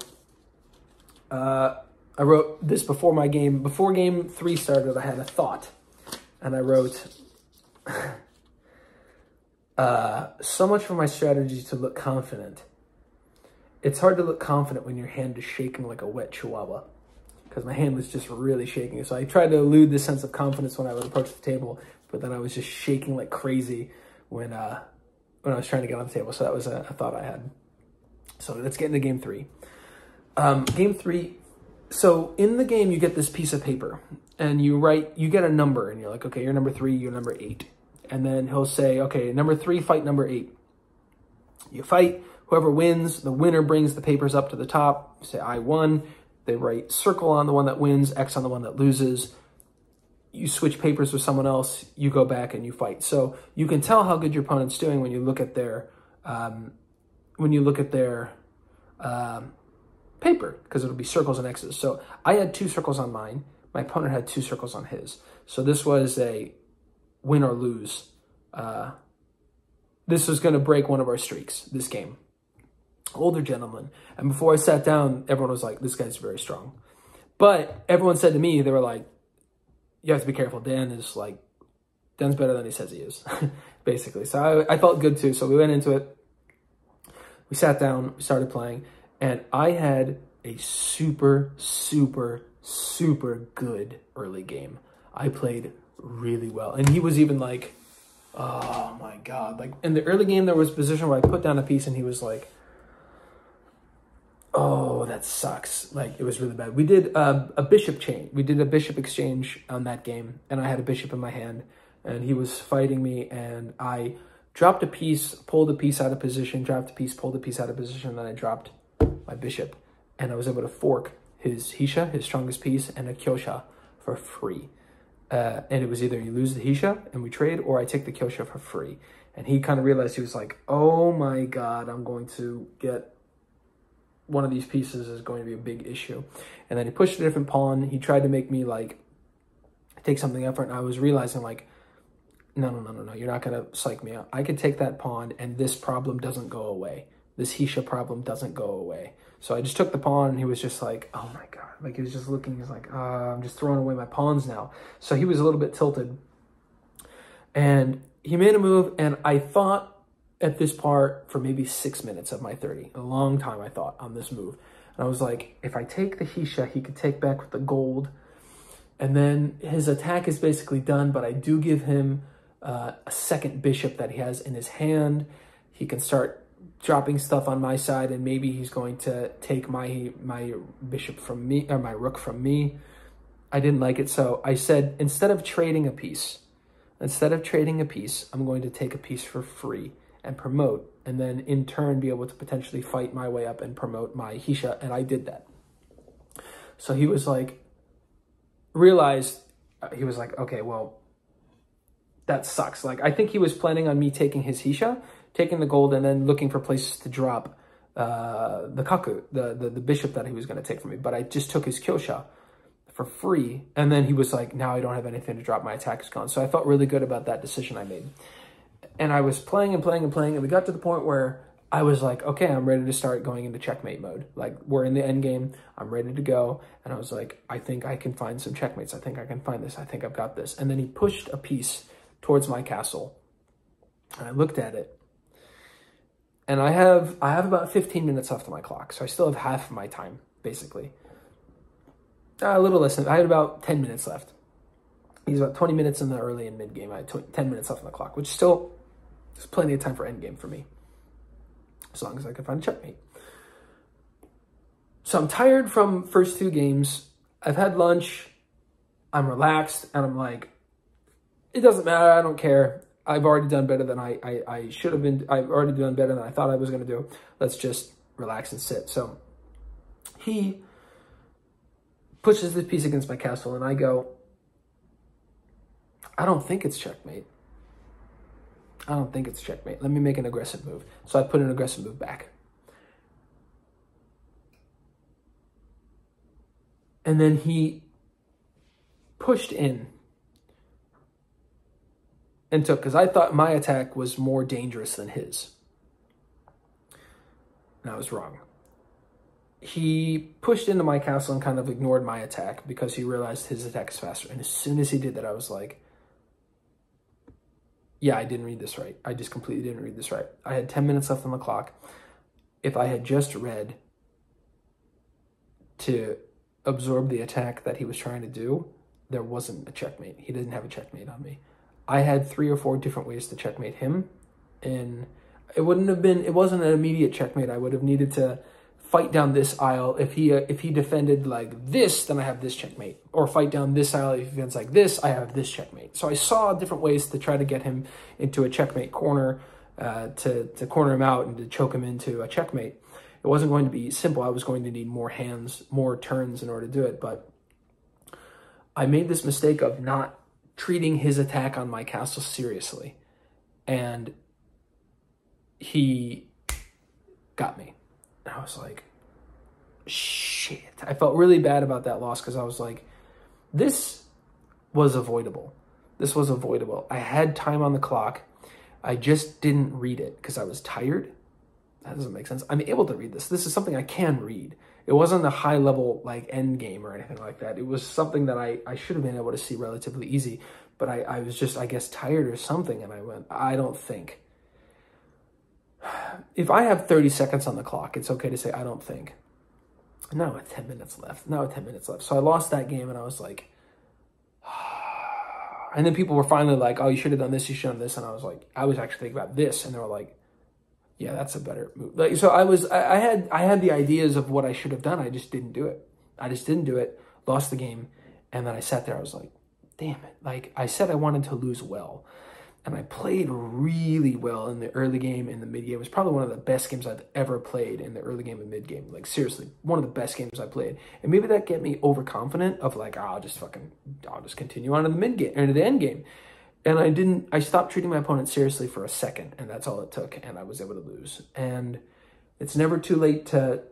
uh, I wrote this before my game, before game three started, I had a thought. And I wrote, uh, so much for my strategy to look confident. It's hard to look confident when your hand is shaking like a wet chihuahua because my hand was just really shaking. So I tried to elude this sense of confidence when I would approach the table, but then I was just shaking like crazy when uh, when I was trying to get on the table. So that was a, a thought I had. So let's get into game three. Um, game three. So in the game, you get this piece of paper and you write, you get a number and you're like, okay, you're number three, you're number eight. And then he'll say, okay, number three, fight number eight. You fight, whoever wins, the winner brings the papers up to the top, say I won. They write circle on the one that wins, X on the one that loses. You switch papers with someone else, you go back and you fight. So you can tell how good your opponent's doing when you look at their, um, when you look at their um, paper, because it'll be circles and X's. So I had two circles on mine. My opponent had two circles on his. So this was a win or lose. Uh, this was going to break one of our streaks, this game older gentleman. And before I sat down, everyone was like, this guy's very strong. But everyone said to me, they were like, you have to be careful. Dan is like, Dan's better than he says he is, basically. So I, I felt good too. So we went into it. We sat down, we started playing, and I had a super, super, super good early game. I played really well. And he was even like, oh my God. Like in the early game, there was a position where I put down a piece and he was like, oh, that sucks. Like it was really bad. We did uh, a bishop chain. We did a bishop exchange on that game, and I had a bishop in my hand, and he was fighting me, and I dropped a piece, pulled a piece out of position, dropped a piece, pulled a piece out of position, and then I dropped my bishop, and I was able to fork his hisha, his strongest piece, and a kyosha for free. Uh, and it was either you lose the hisha and we trade, or I take the kyosha for free. And he kind of realized he was like, "Oh my god, I'm going to get one of these pieces is going to be a big issue. And then he pushed a different pawn. He tried to make me like take something effort. And I was realizing like, no, no, no, no, no, you're not going to psych me out. I could take that pawn and this problem doesn't go away. This Hisha problem doesn't go away. So I just took the pawn and he was just like, oh my God. Like he was just looking, he's like, uh, I'm just throwing away my pawns now. So he was a little bit tilted. And he made a move and I thought at this part for maybe six minutes of my 30. A long time, I thought, on this move. And I was like, if I take the Hisha, he could take back with the gold. And then his attack is basically done, but I do give him uh, a second bishop that he has in his hand. He can start dropping stuff on my side, and maybe he's going to take my my bishop from me, or my rook from me. I didn't like it, so I said, instead of trading a piece, instead of trading a piece, I'm going to take a piece for free and promote, and then in turn be able to potentially fight my way up and promote my Hisha, and I did that. So he was like, realized, uh, he was like, okay, well, that sucks. Like, I think he was planning on me taking his Hisha, taking the gold, and then looking for places to drop uh, the Kaku, the, the, the bishop that he was going to take from me. But I just took his Kyosha for free. And then he was like, now I don't have anything to drop. My attack is gone. So I felt really good about that decision I made and I was playing and playing and playing, and we got to the point where I was like, okay, I'm ready to start going into checkmate mode. Like, we're in the end game, I'm ready to go. And I was like, I think I can find some checkmates. I think I can find this. I think I've got this. And then he pushed a piece towards my castle. And I looked at it. And I have I have about 15 minutes left on my clock. So I still have half of my time, basically. Uh, a little less than, I had about 10 minutes left. He's about 20 minutes in the early and mid game. I had 10 minutes left on the clock, which still there's plenty of time for end game for me. As long as I can find a checkmate. So I'm tired from first two games. I've had lunch. I'm relaxed and I'm like, it doesn't matter. I don't care. I've already done better than I, I, I should have been. I've already done better than I thought I was going to do. Let's just relax and sit. So he pushes this piece against my castle and I go, I don't think it's checkmate. I don't think it's checkmate. Let me make an aggressive move. So I put an aggressive move back. And then he pushed in and took, because I thought my attack was more dangerous than his. and I was wrong. He pushed into my castle and kind of ignored my attack because he realized his attack is faster. And as soon as he did that, I was like, yeah, I didn't read this right. I just completely didn't read this right. I had 10 minutes left on the clock. If I had just read to absorb the attack that he was trying to do, there wasn't a checkmate. He didn't have a checkmate on me. I had three or four different ways to checkmate him, and it wouldn't have been. It wasn't an immediate checkmate. I would have needed to fight down this aisle. If he uh, if he defended like this, then I have this checkmate. Or fight down this aisle. If he defends like this, I have this checkmate. So I saw different ways to try to get him into a checkmate corner, uh, to to corner him out and to choke him into a checkmate. It wasn't going to be simple. I was going to need more hands, more turns in order to do it. But I made this mistake of not treating his attack on my castle seriously. And he got me. And I was like, shit. I felt really bad about that loss because I was like, this was avoidable. This was avoidable. I had time on the clock. I just didn't read it because I was tired. That doesn't make sense. I'm able to read this. This is something I can read. It wasn't a high level like end game or anything like that. It was something that I, I should have been able to see relatively easy. But I, I was just, I guess, tired or something. And I went, I don't think. If I have 30 seconds on the clock, it's okay to say, I don't think. Now with 10 minutes left. Now with 10 minutes left. So I lost that game and I was like, and then people were finally like, oh, you should have done this, you should have done this. And I was like, I was actually thinking about this. And they were like, yeah, that's a better move. Like, so I was, I, I had, I had the ideas of what I should have done. I just didn't do it. I just didn't do it. Lost the game, and then I sat there. I was like, damn it. Like I said, I wanted to lose well, and I played really well in the early game and the mid game. It was probably one of the best games I've ever played in the early game and mid game. Like seriously, one of the best games I played. And maybe that get me overconfident of like, oh, I'll just fucking, I'll just continue on to the mid game or to the end game and I didn't, I stopped treating my opponent seriously for a second, and that's all it took, and I was able to lose. And it's never too late to,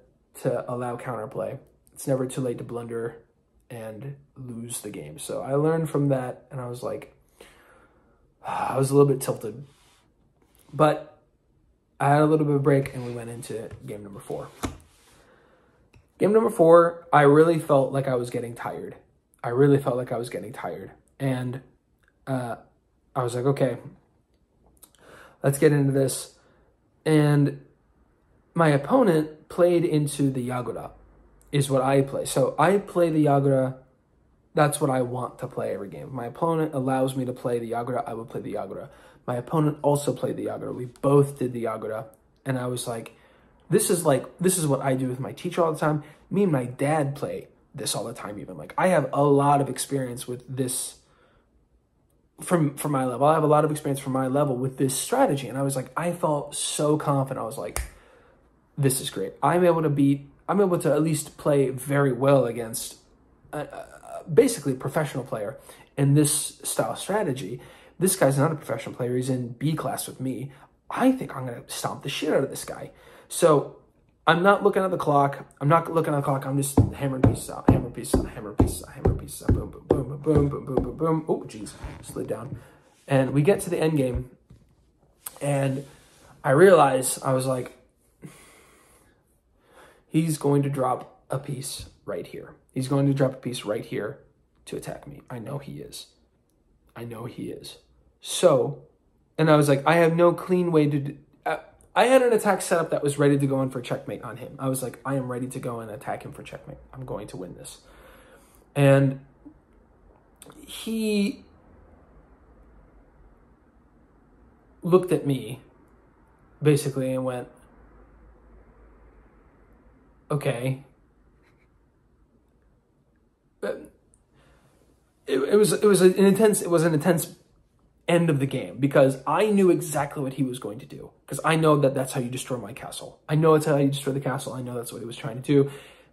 to allow counterplay. It's never too late to blunder and lose the game. So I learned from that, and I was like, I was a little bit tilted. But I had a little bit of break, and we went into game number four. Game number four, I really felt like I was getting tired. I really felt like I was getting tired. And uh, I was like, okay, let's get into this. And my opponent played into the Yagura, is what I play. So I play the Yagura. That's what I want to play every game. My opponent allows me to play the Yagura. I would play the Yagura. My opponent also played the Yagura. We both did the Yagura. And I was like, this is like, this is what I do with my teacher all the time. Me and my dad play this all the time, even. Like, I have a lot of experience with this from from my level. I have a lot of experience from my level with this strategy, and I was like, I felt so confident. I was like, this is great. I'm able to beat. I'm able to at least play very well against a, a, basically a professional player in this style strategy. This guy's not a professional player. He's in B class with me. I think I'm gonna stomp the shit out of this guy. So I'm not looking at the clock. I'm not looking at the clock. I'm just hammering pieces out, hammer pieces out, hammer pieces out, hammer pieces out. Boom, boom, boom, boom, boom, boom, boom, boom. Oh, jeez, slid down. And we get to the end game, and I realize I was like, he's going to drop a piece right here. He's going to drop a piece right here to attack me. I know he is. I know he is. So, and I was like, I have no clean way to I had an attack set up that was ready to go in for checkmate on him. I was like, I am ready to go and attack him for checkmate. I'm going to win this. And he looked at me basically and went, okay. It, it was it was an intense it was an intense end of the game because I knew exactly what he was going to do because I know that that's how you destroy my castle. I know it's how you destroy the castle. I know that's what he was trying to do.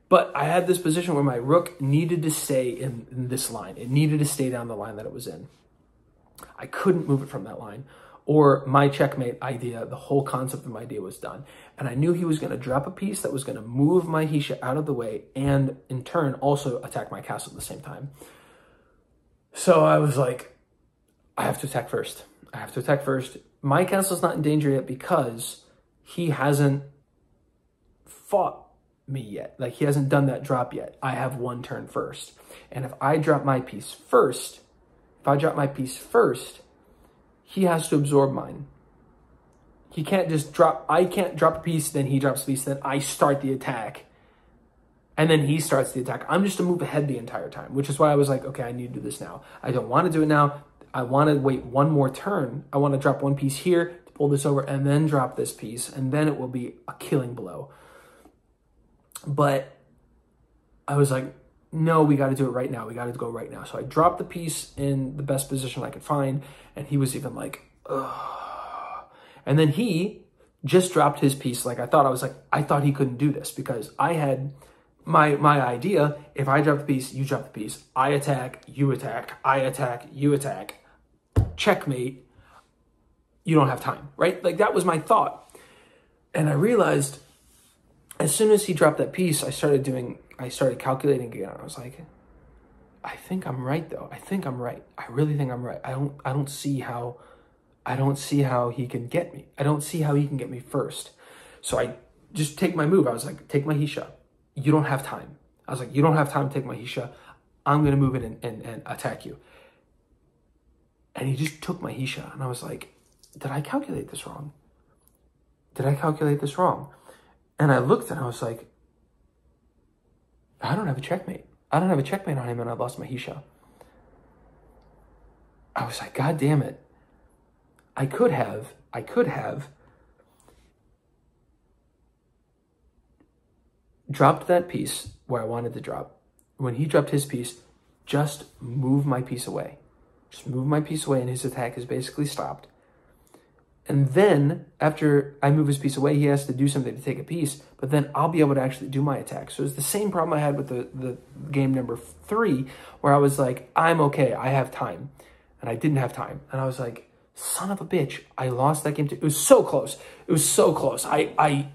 But I had this position where my rook needed to stay in, in this line. It needed to stay down the line that it was in. I couldn't move it from that line or my checkmate idea, the whole concept of my idea was done. And I knew he was going to drop a piece that was going to move my Hisha out of the way and in turn also attack my castle at the same time. So I was like, I have to attack first. I have to attack first. My castle's not in danger yet because he hasn't fought me yet. Like he hasn't done that drop yet. I have one turn first. And if I drop my piece first, if I drop my piece first, he has to absorb mine. He can't just drop, I can't drop a piece, then he drops a piece, then I start the attack. And then he starts the attack. I'm just to move ahead the entire time, which is why I was like, okay, I need to do this now. I don't want to do it now. I want to wait one more turn. I want to drop one piece here, to pull this over, and then drop this piece, and then it will be a killing blow. But I was like, no, we got to do it right now. We got to go right now. So I dropped the piece in the best position I could find, and he was even like, ugh. And then he just dropped his piece. Like I thought, I was like, I thought he couldn't do this because I had my my idea. If I drop the piece, you drop the piece. I attack, you attack. I attack, you attack. Checkmate. You don't have time, right? Like that was my thought, and I realized as soon as he dropped that piece, I started doing, I started calculating again. I was like, I think I'm right though. I think I'm right. I really think I'm right. I don't, I don't see how, I don't see how he can get me. I don't see how he can get me first. So I just take my move. I was like, take my Hisha. You don't have time. I was like, you don't have time to take my Hisha. I'm going to move in and, and, and attack you. And he just took my Hisha. And I was like, did I calculate this wrong? Did I calculate this wrong? And I looked and I was like, I don't have a checkmate. I don't have a checkmate on him and I lost my Hisha. I was like, God damn it. I could have, I could have dropped that piece where I wanted to drop. When he dropped his piece, just move my piece away. Just move my piece away and his attack is basically stopped. And then after I move his piece away, he has to do something to take a piece, but then I'll be able to actually do my attack. So it's the same problem I had with the, the game number three, where I was like, I'm okay, I have time. And I didn't have time. And I was like, son of a bitch, I lost that game too. It was so close. It was so close. I I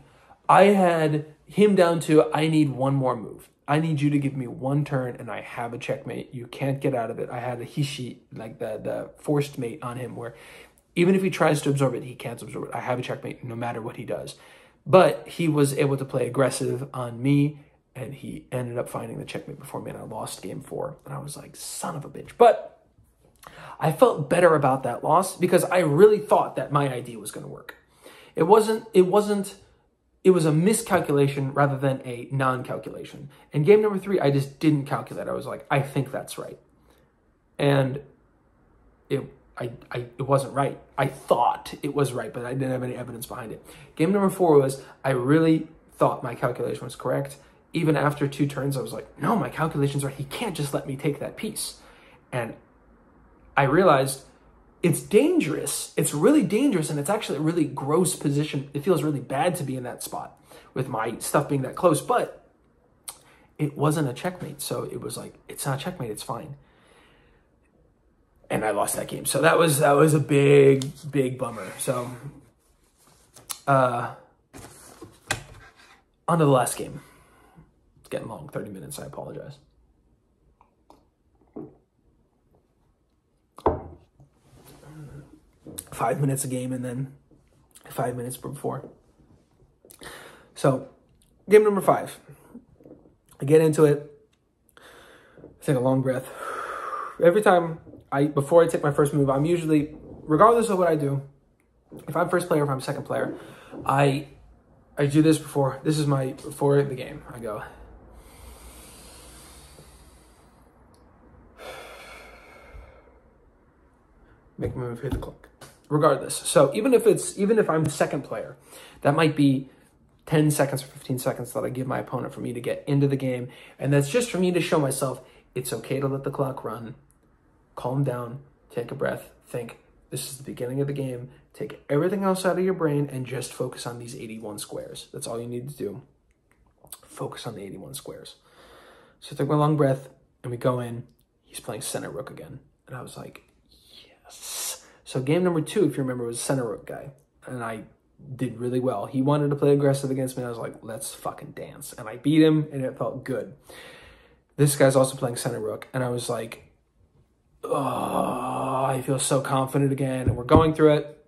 I had him down to I need one more move. I need you to give me one turn and I have a checkmate. You can't get out of it. I had a hisshi, like the, the forced mate on him where even if he tries to absorb it, he can't absorb it. I have a checkmate no matter what he does. But he was able to play aggressive on me, and he ended up finding the checkmate before me, and I lost game four. And I was like, son of a bitch. But I felt better about that loss because I really thought that my idea was going to work. It wasn't, it wasn't, it was a miscalculation rather than a non-calculation. And game number three, I just didn't calculate. I was like, I think that's right. And it I, I it wasn't right. I thought it was right, but I didn't have any evidence behind it. Game number four was I really thought my calculation was correct. Even after two turns, I was like, no, my calculations are he can't just let me take that piece. And I realized it's dangerous. It's really dangerous, and it's actually a really gross position. It feels really bad to be in that spot with my stuff being that close, but it wasn't a checkmate. So it was like, it's not checkmate, it's fine and I lost that game. So that was that was a big big bummer. So uh on to the last game. It's getting long, 30 minutes, I apologize. Five minutes a game and then five minutes before. So game number five. I get into it. I take a long breath. Every time I before I take my first move, I'm usually, regardless of what I do, if I'm first player, if I'm second player, I I do this before. This is my before the game. I go. Make my move, hit the clock. Regardless. So even if it's even if I'm the second player, that might be 10 seconds or 15 seconds that I give my opponent for me to get into the game. And that's just for me to show myself it's okay to let the clock run calm down, take a breath, think, this is the beginning of the game. Take everything else out of your brain and just focus on these 81 squares. That's all you need to do. Focus on the 81 squares. So I took my long breath and we go in. He's playing center rook again. And I was like, yes. So game number two, if you remember, was center rook guy. And I did really well. He wanted to play aggressive against me. I was like, let's fucking dance. And I beat him and it felt good. This guy's also playing center rook. And I was like, oh, I feel so confident again. And we're going through it.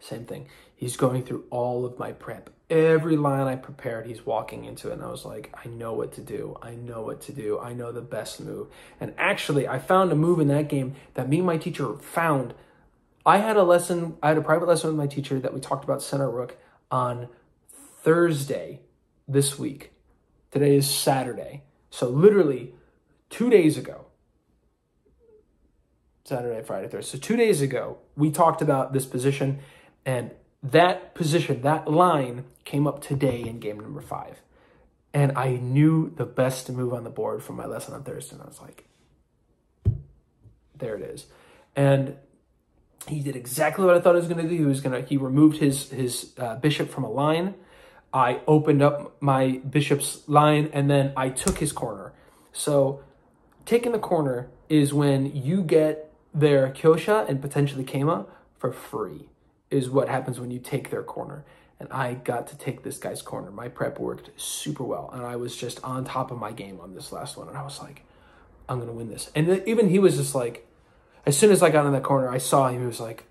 Same thing. He's going through all of my prep. Every line I prepared, he's walking into it. And I was like, I know what to do. I know what to do. I know the best move. And actually, I found a move in that game that me and my teacher found. I had a lesson, I had a private lesson with my teacher that we talked about center rook on Thursday this week. Today is Saturday. So literally two days ago, Saturday, Friday, Thursday. So two days ago, we talked about this position, and that position, that line came up today in game number five. And I knew the best move on the board from my lesson on Thursday. And I was like, there it is. And he did exactly what I thought he was going to do. He was going to, he removed his, his uh, bishop from a line. I opened up my bishop's line and then I took his corner. So taking the corner is when you get their Kyosha and potentially Keima for free is what happens when you take their corner. And I got to take this guy's corner. My prep worked super well. And I was just on top of my game on this last one. And I was like, I'm going to win this. And even he was just like, as soon as I got in that corner, I saw him. He was like,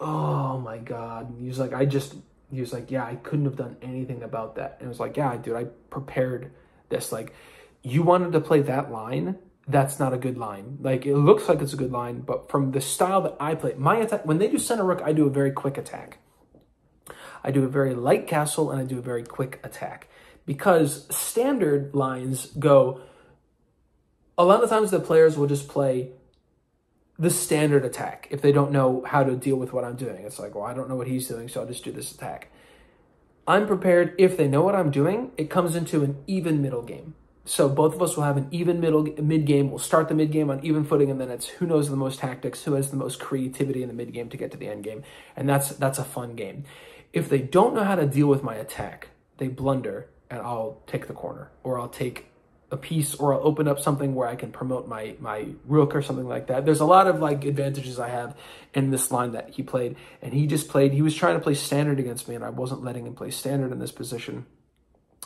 oh my God. He was like, I just, he was like, yeah, I couldn't have done anything about that. And it was like, yeah, dude, I prepared this. Like, you wanted to play that line that's not a good line. Like it looks like it's a good line, but from the style that I play, my attack when they do center rook, I do a very quick attack. I do a very light castle and I do a very quick attack because standard lines go. A lot of times the players will just play the standard attack if they don't know how to deal with what I'm doing. It's like, well, I don't know what he's doing, so I'll just do this attack. I'm prepared if they know what I'm doing. It comes into an even middle game. So both of us will have an even middle mid game. We'll start the mid game on even footing, and then it's who knows the most tactics, who has the most creativity in the mid game to get to the end game, and that's that's a fun game. If they don't know how to deal with my attack, they blunder, and I'll take the corner, or I'll take a piece, or I'll open up something where I can promote my my rook or something like that. There's a lot of like advantages I have in this line that he played, and he just played. He was trying to play standard against me, and I wasn't letting him play standard in this position,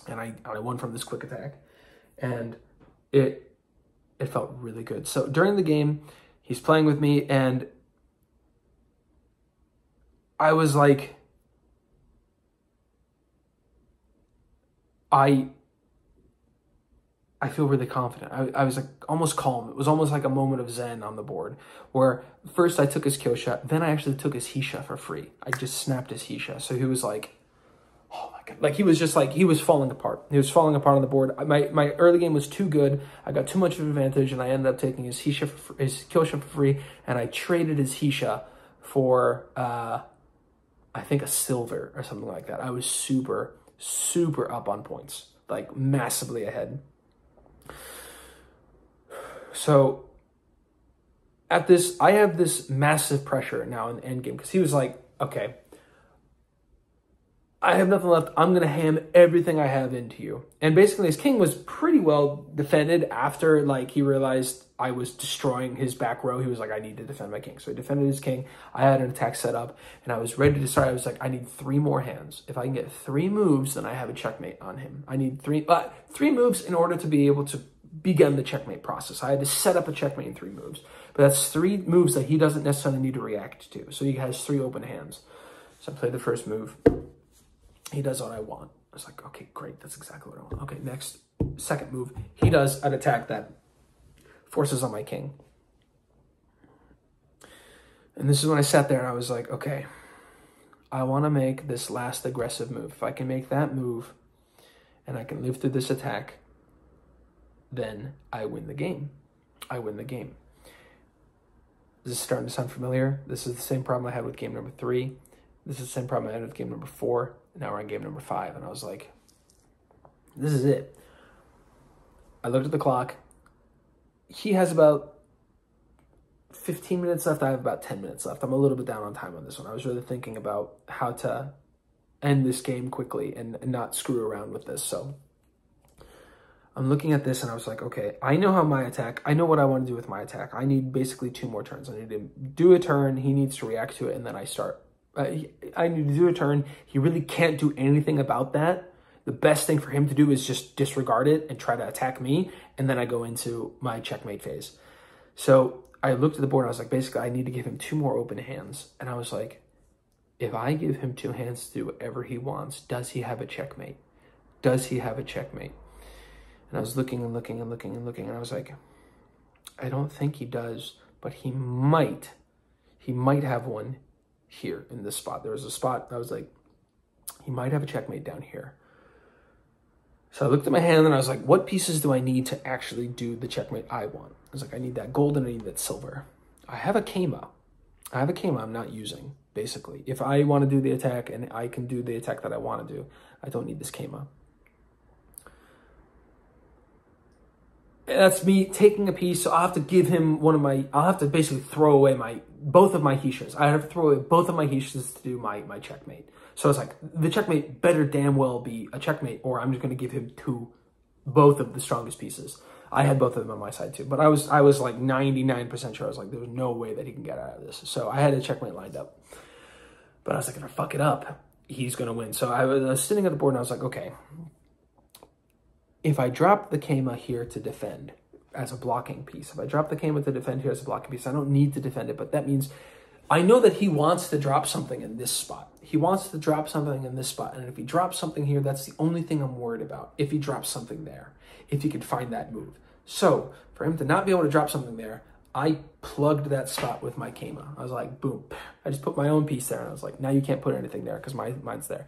and I I won from this quick attack and it it felt really good. So during the game, he's playing with me and I was like I I feel really confident. I, I was like almost calm. It was almost like a moment of zen on the board where first I took his Kyosha, then I actually took his Hisha for free. I just snapped his Hisha. So he was like, oh my God. like he was just like he was falling apart. He was falling apart on the board. My my early game was too good. I got too much of an advantage, and I ended up taking his Hisha for, his Kyosha for free, and I traded his Hisha for uh, I think a silver or something like that. I was super super up on points, like massively ahead. So at this, I have this massive pressure now in the end game because he was like, okay, I have nothing left. I'm going to ham everything I have into you. And basically, his king was pretty well defended after like he realized I was destroying his back row. He was like, I need to defend my king. So he defended his king. I had an attack set up and I was ready to start. I was like, I need three more hands. If I can get three moves, then I have a checkmate on him. I need three, uh, three moves in order to be able to begin the checkmate process. I had to set up a checkmate in three moves. But that's three moves that he doesn't necessarily need to react to. So he has three open hands. So I played the first move. He does what I want. I was like, okay, great. That's exactly what I want. Okay, next, second move. He does an attack that forces on my king. And this is when I sat there and I was like, okay, I want to make this last aggressive move. If I can make that move and I can live through this attack, then I win the game. I win the game. This is starting to sound familiar. This is the same problem I had with game number three. This is the same problem I had with game number four. Now we're on game number five. And I was like, this is it. I looked at the clock. He has about 15 minutes left. I have about 10 minutes left. I'm a little bit down on time on this one. I was really thinking about how to end this game quickly and, not screw around with this. So I'm looking at this and I was like, okay, I know how my attack, I know what I want to do with my attack. I need basically two more turns. I need to do a turn. He needs to react to it. And then I start uh, I need to do a turn. He really can't do anything about that. The best thing for him to do is just disregard it and try to attack me, and then I go into my checkmate phase. So I looked at the board and I was like, basically, I need to give him two more open hands. And I was like, if I give him two hands to do whatever he wants, does he have a checkmate? Does he have a checkmate? And I was looking and looking and looking and looking, and I was like, I don't think he does, but he might. He might have one here in this spot. There was a spot I was like, he might have a checkmate down here. So I looked at my hand and I was like, what pieces do I need to actually do the checkmate I want? I was like, I need that gold and I need that silver. I have a Keima. I have a Keima I'm not using, basically. If I want to do the attack and I can do the attack that I want to do, I don't need this Keima. that's me taking a piece. So I'll have to give him one of my, I'll have to basically throw away my, both of my Hishas. I have to throw away both of my Hishas to do my, my checkmate. So it's like, the checkmate better damn well be a checkmate, or I'm just going to give him two, both of the strongest pieces. I had both of them on my side too, but I was, I was like 99% sure. I was like, there's no way that he can get out of this. So I had a checkmate lined up, but I was like, if I fuck it up, he's going to win. So I was sitting at the board and I was like, okay, if I drop the Keima here to defend as a blocking piece, if I drop the Keima to defend here as a blocking piece, I don't need to defend it, but that means I know that he wants to drop something in this spot. He wants to drop something in this spot. And if he drops something here, that's the only thing I'm worried about. If he drops something there, if he could find that move. So for him to not be able to drop something there, I plugged that spot with my Keima. I was like, boom. I just put my own piece there. And I was like, now you can't put anything there because my mine's there.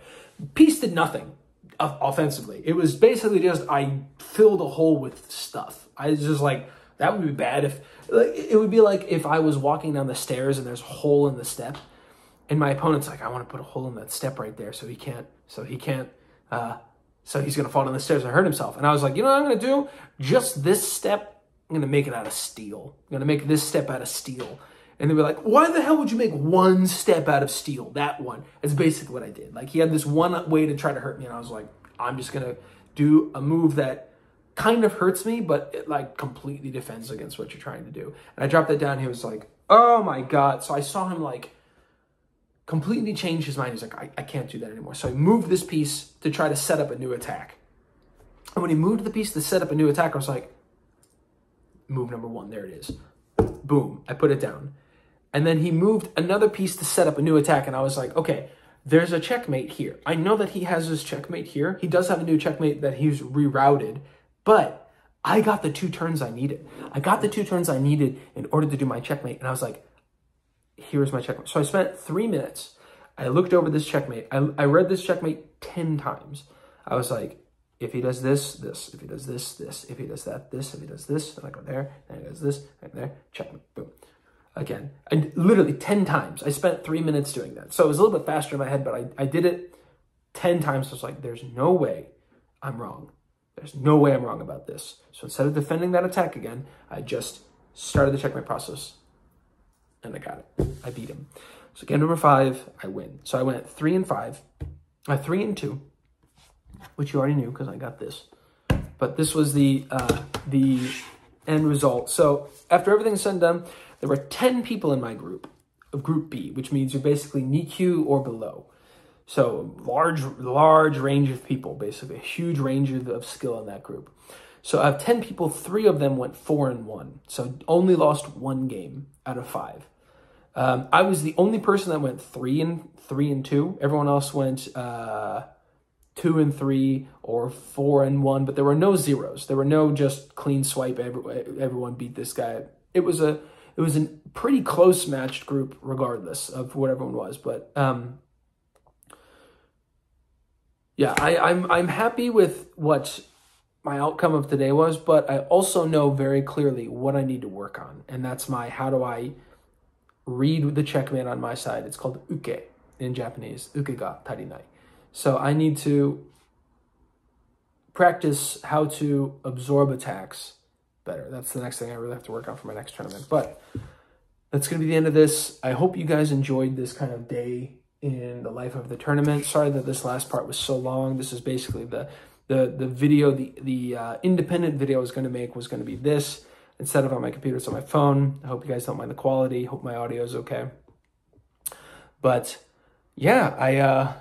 Piece did nothing offensively. It was basically just I filled a hole with stuff. I was just like that would be bad if like, it would be like if I was walking down the stairs and there's a hole in the step, and my opponent's like, I want to put a hole in that step right there so he can't so he can't uh, so he's gonna fall down the stairs and hurt himself. And I was like, you know what I'm gonna do? Just this step, I'm gonna make it out of steel. I'm gonna make this step out of steel. And they were like, why the hell would you make one step out of steel? That one. That's basically what I did. Like he had this one way to try to hurt me. And I was like, I'm just going to do a move that kind of hurts me, but it like completely defends against what you're trying to do. And I dropped that down. He was like, oh my God. So I saw him like completely change his mind. He's like, I, I can't do that anymore. So I moved this piece to try to set up a new attack. And when he moved the piece to set up a new attack, I was like, move number one. There it is. Boom. I put it down. And then he moved another piece to set up a new attack. And I was like, okay, there's a checkmate here. I know that he has his checkmate here. He does have a new checkmate that he's rerouted, but I got the two turns I needed. I got the two turns I needed in order to do my checkmate. And I was like, here's my checkmate. So I spent three minutes. I looked over this checkmate. I, I read this checkmate 10 times. I was like, if he does this, this, if he does this, this, if he does that, this, if he does this, and I go there, and he does this, and there, checkmate, boom again. And literally 10 times. I spent three minutes doing that. So it was a little bit faster in my head, but I, I did it 10 times. I was like, there's no way I'm wrong. There's no way I'm wrong about this. So instead of defending that attack again, I just started the checkmate process and I got it. I beat him. So game number five, I win. So I went three and five, uh, three and two, which you already knew because I got this. But this was the uh, the end result. So after everything's said and done, there were 10 people in my group of group B, which means you're basically nikyu or below. So large, large range of people, basically a huge range of skill in that group. So I have 10 people, three of them went four and one. So only lost one game out of five. Um, I was the only person that went three and three and two. Everyone else went uh, two and three or four and one, but there were no zeros. There were no just clean swipe. Every, everyone beat this guy. It was a it was a pretty close matched group, regardless of what everyone was. But um, yeah, I, I'm I'm happy with what my outcome of today was, but I also know very clearly what I need to work on, and that's my how do I read the checkmate on my side. It's called uke in Japanese, uke ga tarinai. So I need to practice how to absorb attacks better. That's the next thing I really have to work on for my next tournament. But that's going to be the end of this. I hope you guys enjoyed this kind of day in the life of the tournament. Sorry that this last part was so long. This is basically the the the video, the the uh, independent video I was going to make was going to be this instead of on my computer. It's on my phone. I hope you guys don't mind the quality. Hope my audio is okay. But yeah, I uh,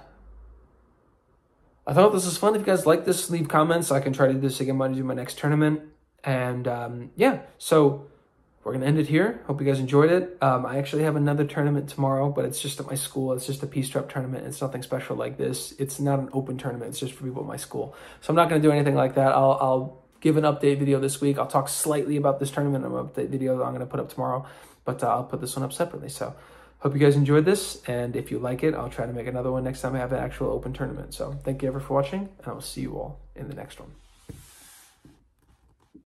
I thought this was fun. If you guys like this, leave comments. I can try to do this again when I do my next tournament. And um, yeah, so we're gonna end it here. Hope you guys enjoyed it. Um, I actually have another tournament tomorrow, but it's just at my school. It's just a Peace Trap tournament. It's nothing special like this. It's not an open tournament. It's just for people at my school. So I'm not gonna do anything like that. I'll, I'll give an update video this week. I'll talk slightly about this tournament. I'm update video that I'm gonna put up tomorrow, but uh, I'll put this one up separately. So hope you guys enjoyed this, and if you like it, I'll try to make another one next time I have an actual open tournament. So thank you ever for watching, and I will see you all in the next one.